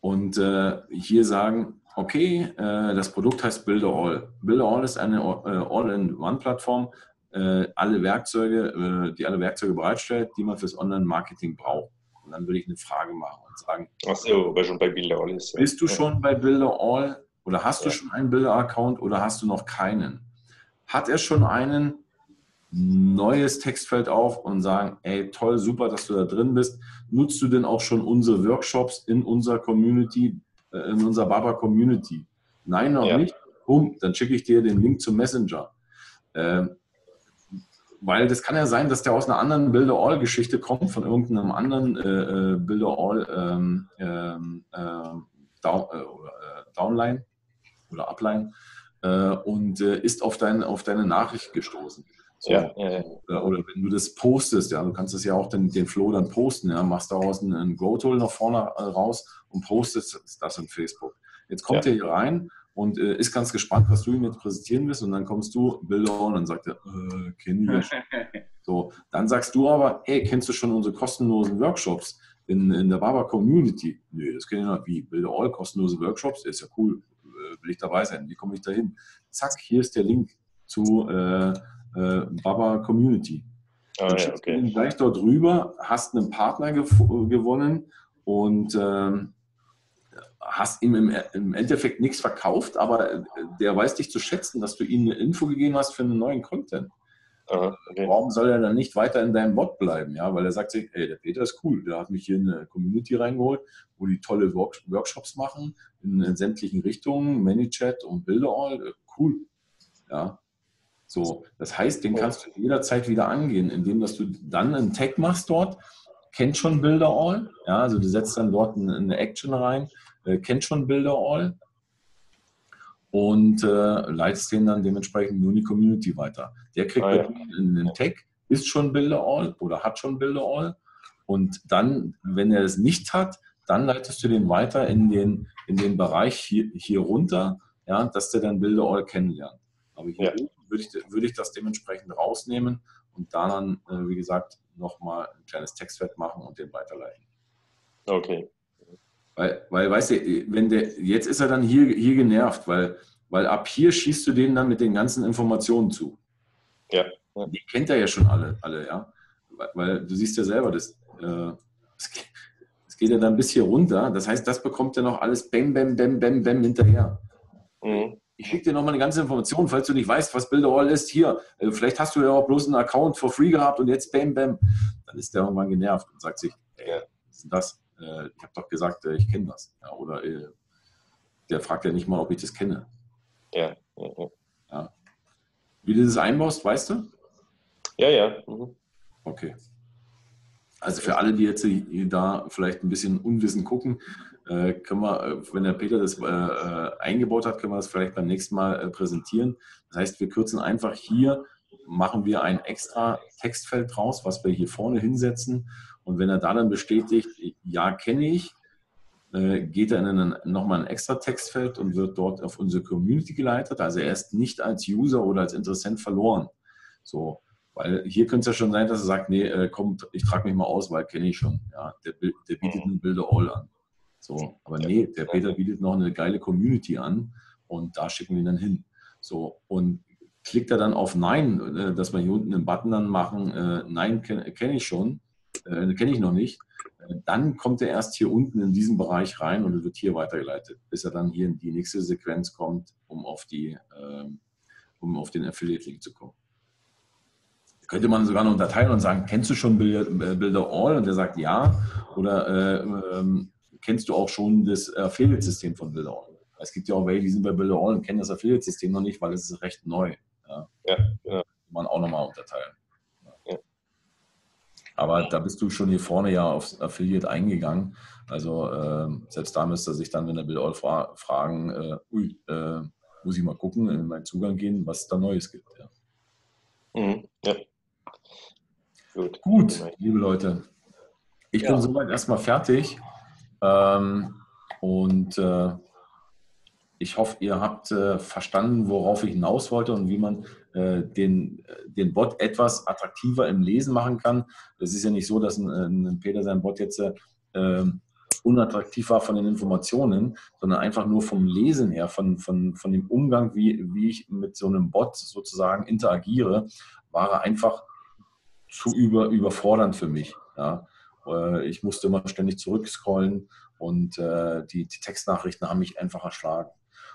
Und äh, hier sagen, okay, äh, das Produkt heißt Builder All. Builder All ist eine äh, All-in-One-Plattform, äh, alle Werkzeuge, äh, die alle Werkzeuge bereitstellt, die man fürs Online-Marketing braucht. Und dann würde ich eine Frage machen und sagen, Ach so, weil schon bei Builder All ist. Bist du schon bei Builder All oder hast du schon einen Builder-Account oder hast du noch keinen? Hat er schon einen? Neues Textfeld auf und sagen, ey, toll, super, dass du da drin bist. Nutzt du denn auch schon unsere Workshops in unserer Community, äh, in unserer Baba Community? Nein, noch ja. nicht. Boom, dann schicke ich dir den Link zum Messenger. Ähm, weil das kann ja sein, dass der aus einer anderen Builder All-Geschichte kommt, von irgendeinem anderen äh, äh Builder All ähm, ähm, ähm Down, äh, äh, Downline oder Upline äh, und äh, ist auf, dein, auf deine Nachricht gestoßen. So. Ja, ja, ja. Oder wenn du das postest, ja, du kannst das ja auch den, den Flow dann posten, ja, machst daraus einen, einen Grow-Tool nach vorne raus und postest das in Facebook. Jetzt kommt er hier rein und äh, ist ganz gespannt, was du ihm jetzt präsentieren willst. Und dann kommst du, Bilder und dann sagt er, äh, kenne ich ja schon. So, dann sagst du aber, hey, kennst du schon unsere kostenlosen Workshops in, in der Baba Community? Nö, das kenne ich noch. Wie? Bilder All, kostenlose Workshops? Ist ja cool. Äh, will ich dabei sein? Wie komme ich da hin? Zack, hier ist der Link zu äh, äh Baba Community. Ah, dann ja, okay. du gleich dort rüber, hast einen Partner gewonnen und ähm, hast ihm im, im Endeffekt nichts verkauft, aber äh, der weiß dich zu schätzen, dass du ihm eine Info gegeben hast für einen neuen Content. Aha, okay. Warum soll er dann nicht weiter in deinem Bot bleiben? Ja, weil er sagt sich, ey, der Peter ist cool, der hat mich hier in eine Community reingeholt, wo die tolle Work Workshops machen in, in sämtlichen Richtungen, ManyChat und Bilderall, äh, cool. Ja, so, das heißt, den kannst du jederzeit wieder angehen, indem dass du dann einen Tag machst dort, kennt schon Bilderall, ja, also du setzt dann dort eine, eine Action rein, äh, kennt schon Builder All und äh, leitest den dann dementsprechend nur in die Community weiter. Der kriegt ah, ja. einen Tag, ist schon Builder All oder hat schon Builder All und dann, wenn er es nicht hat, dann leitest du den weiter in den, in den Bereich hier, hier runter, ja, dass der dann Builder All kennenlernt. Aber hier ja. würde, ich, würde ich das dementsprechend rausnehmen und dann, äh, wie gesagt, nochmal ein kleines Textfeld machen und den weiterleiten. Okay. Weil, weil, weißt du, wenn der, jetzt ist er dann hier, hier genervt, weil, weil ab hier schießt du denen dann mit den ganzen Informationen zu. Ja. Die kennt er ja schon alle, alle ja. Weil, weil du siehst ja selber, das, äh, das, das, geht ja dann bis hier runter. Das heißt, das bekommt ja noch alles bam, bam, bam, bam, bam hinterher. Mhm. Ich schicke dir nochmal eine ganze Information, falls du nicht weißt, was Bilderall ist. Hier, äh, vielleicht hast du ja auch bloß einen Account for free gehabt und jetzt bam, bam. Dann ist der irgendwann genervt und sagt sich, ey, was ist denn das? Äh, ich habe doch gesagt, äh, ich kenne das. Ja, oder äh, der fragt ja nicht mal, ob ich das kenne. Ja. ja, ja. Wie du das einbaust, weißt du? Ja, ja. Mhm. Okay. Also für alle, die jetzt da vielleicht ein bisschen unwissend gucken, äh, können wir, äh, wenn der Peter das äh, eingebaut hat, können wir das vielleicht beim nächsten Mal präsentieren. Das heißt, wir kürzen einfach hier, machen wir ein extra Textfeld draus, was wir hier vorne hinsetzen und wenn er da dann bestätigt, ja, kenne ich, äh, geht er in einen, nochmal ein extra Textfeld und wird dort auf unsere Community geleitet. Also er ist nicht als User oder als Interessent verloren. So, weil hier könnte es ja schon sein, dass er sagt, nee, äh, komm, ich trage mich mal aus, weil kenne ich schon. Ja, der, der bietet einen Bilder All an. So, aber nee, der Peter bietet noch eine geile Community an und da schicken wir ihn dann hin. So, und klickt er dann auf Nein, äh, dass wir hier unten einen Button dann machen, Nein kenne kenn ich schon, äh, kenne ich noch nicht. Äh, dann kommt er erst hier unten in diesen Bereich rein und wird hier weitergeleitet, bis er dann hier in die nächste Sequenz kommt, um auf, die, äh, um auf den Affiliate-Link zu kommen. Könnte man sogar noch unterteilen und sagen, kennst du schon Bilder, Bilder All? Und der sagt ja. Oder äh, ähm, kennst du auch schon das Affiliate-System von Bilder All? Es gibt ja auch welche, die sind bei Bilder All und kennen das Affiliate-System noch nicht, weil es ist recht neu. Ja, ja, ja. Kann man auch nochmal unterteilen. Aber da bist du schon hier vorne ja aufs Affiliate eingegangen. Also äh, selbst da müsste er sich dann, wenn er will, all fra fragen, äh, ui, äh, muss ich mal gucken, in meinen Zugang gehen, was es da Neues gibt. Ja. Mhm, ja. Gut. Gut, liebe Leute. Ich ja. bin soweit erstmal fertig. Ähm, und äh, ich hoffe, ihr habt äh, verstanden, worauf ich hinaus wollte und wie man den, den Bot etwas attraktiver im Lesen machen kann. Es ist ja nicht so, dass ein, ein Peter sein Bot jetzt äh, unattraktiv war von den Informationen, sondern einfach nur vom Lesen her, von, von, von dem Umgang, wie, wie ich mit so einem Bot sozusagen interagiere, war er einfach zu über, überfordernd für mich. Ja. Äh, ich musste immer ständig zurückscrollen und äh, die, die, Textnachrichten haben mich einfach erschlagen.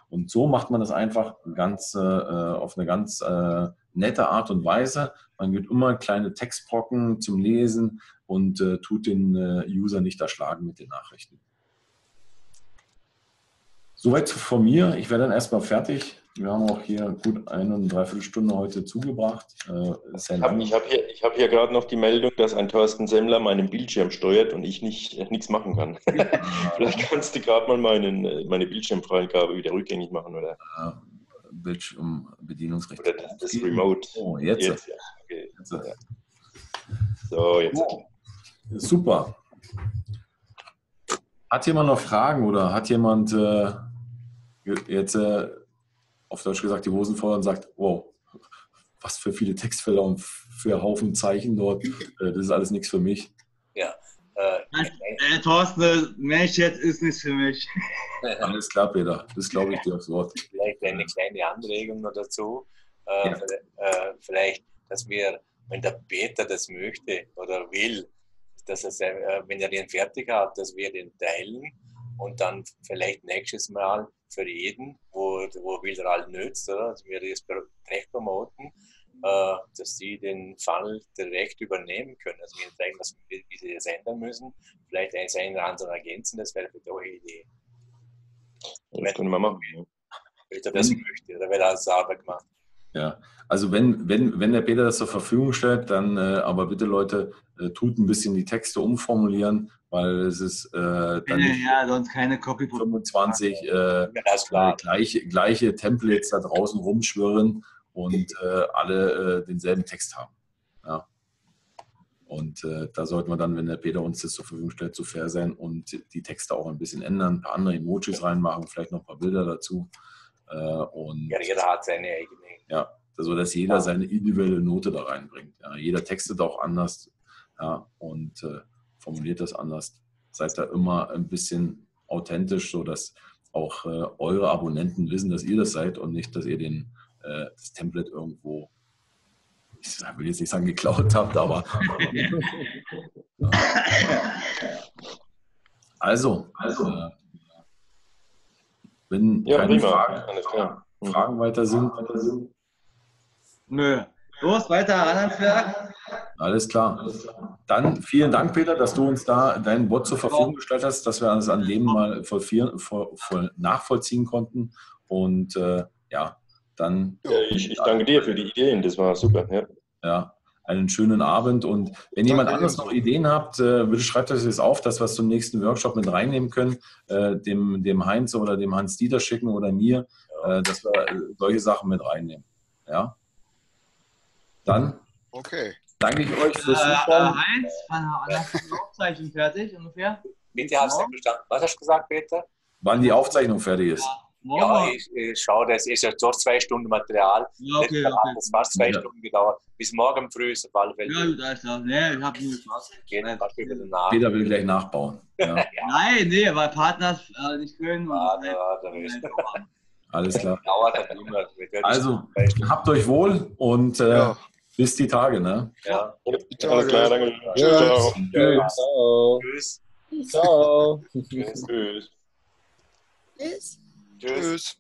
Und so macht man das einfach ganz, äh, auf eine ganz äh, nette Art und Weise. Man gibt immer kleine Textbrocken zum Lesen und äh, tut den äh, User nicht erschlagen mit den Nachrichten. Soweit von mir. Ich werde dann erstmal fertig. Wir haben auch hier gut eine und dreiviertel Stunde heute zugebracht. Äh, ich habe hab hier, hab hier gerade noch die Meldung, dass ein Thorsten Semmler meinen Bildschirm steuert und ich nicht, äh, nichts machen kann. Vielleicht kannst du gerade mal meinen, äh, meine Bildschirmfreigabe wieder rückgängig machen, oder? Bildschirmbedienungsrecht. Oder das, das Remote. Oh, jetzt. jetzt, ja. okay. jetzt ja. So, jetzt. Oh. Super. Hat jemand noch Fragen oder hat jemand äh, jetzt äh, auf Deutsch gesagt die Hosen voll und sagt, wow, was für viele Textfelder und für Haufen Zeichen dort, äh, das ist alles nichts für mich. Ja. Äh, äh, Thorsten, Menschheit ist nichts für mich. Alles klar, Peter, das glaube ich dir aufs Wort. Vielleicht eine kleine Anregung noch dazu. Äh, ja. Äh, vielleicht, dass wir, wenn der Peter das möchte oder will, dass er, äh, wenn er den fertig hat, dass wir den teilen und dann vielleicht nächstes Mal für jeden, wo, wo Wilderal nützt, oder? dass wir das recht promoten, äh, dass sie den Fall direkt übernehmen können. Also wir zeigen, was, wie sie das ändern müssen, vielleicht eins ein oder andere ergänzen, das wäre vielleicht auch eine Idee. Das können wir machen. Wenn er das möchte, oder wenn er das Arbeit macht. Ja, also wenn, wenn, wenn der Peter das zur Verfügung stellt, dann äh, aber bitte Leute, äh, tut ein bisschen die Texte umformulieren, weil es ist äh, dann ja, ja, sonst keine Copy 25 äh, äh, gleiche, gleiche Templates da draußen rumschwirren und äh, alle äh, denselben Text haben. Ja. Und äh, da sollten wir dann, wenn der Peter uns das zur Verfügung stellt, so fair sein und die Texte auch ein bisschen ändern, ein paar andere Emojis reinmachen, vielleicht noch ein paar Bilder dazu. und, ja, jeder hat seine eigene. Ja, so dass jeder seine individuelle Note da reinbringt. Ja, jeder textet auch anders ja, und äh, formuliert das anders. Seid da immer ein bisschen authentisch, sodass auch äh, eure Abonnenten wissen, dass ihr das seid und nicht, dass ihr den, äh, das Template irgendwo, ich will jetzt nicht sagen geklaut habt, aber. also, also äh, wenn ja, keine Fragen, Fragen weiter sind, weiter sind Nö. Los, weiter ran ans Werk. Alles klar. Dann vielen Dank, Peter, dass du uns da deinen Bot zur Verfügung gestellt hast, dass wir das an Leben mal voll, voll, voll nachvollziehen konnten. Und äh, ja, dann. Ja, ich, ich, danke dir für die Ideen, das war super. Ja, ja einen schönen Abend. Und wenn jemand anderes noch Ideen habt, äh, bitte schreibt euch das auf, dass wir es zum nächsten Workshop mit reinnehmen können, äh, dem, dem Heinz oder dem Hans Dieter schicken oder mir, äh, dass wir äh, solche Sachen mit reinnehmen. Ja. Dann okay. danke ich euch fürs äh, Zuschauen. Heinz, wann hast du die Aufzeichnung fertig ungefähr? Bitte hast du verstanden. Was hast du gesagt, Peter? Wann die Aufzeichnung fertig ist. Ja, ich, ich schaue, das ist ja dort zwei Stunden Material. Ja, okay, okay. Das fast zwei ja. Stunden gedauert. Bis morgen früh ist auf alle Fälle. Ja, gut, alles klar. Nee, ich habe nur Spaß. Peter will gleich nachbauen. Ja. ja. Nein, nee, weil Partner äh, nicht können. Warte, warte, Alles klar. Also, habt euch wohl und äh, ja. Bis die Tage, ne? Ja. Alles klar, danke. Ciao. Tschüss. Tschüss. Ciao. Tschüss. Tschüss. Tschüss.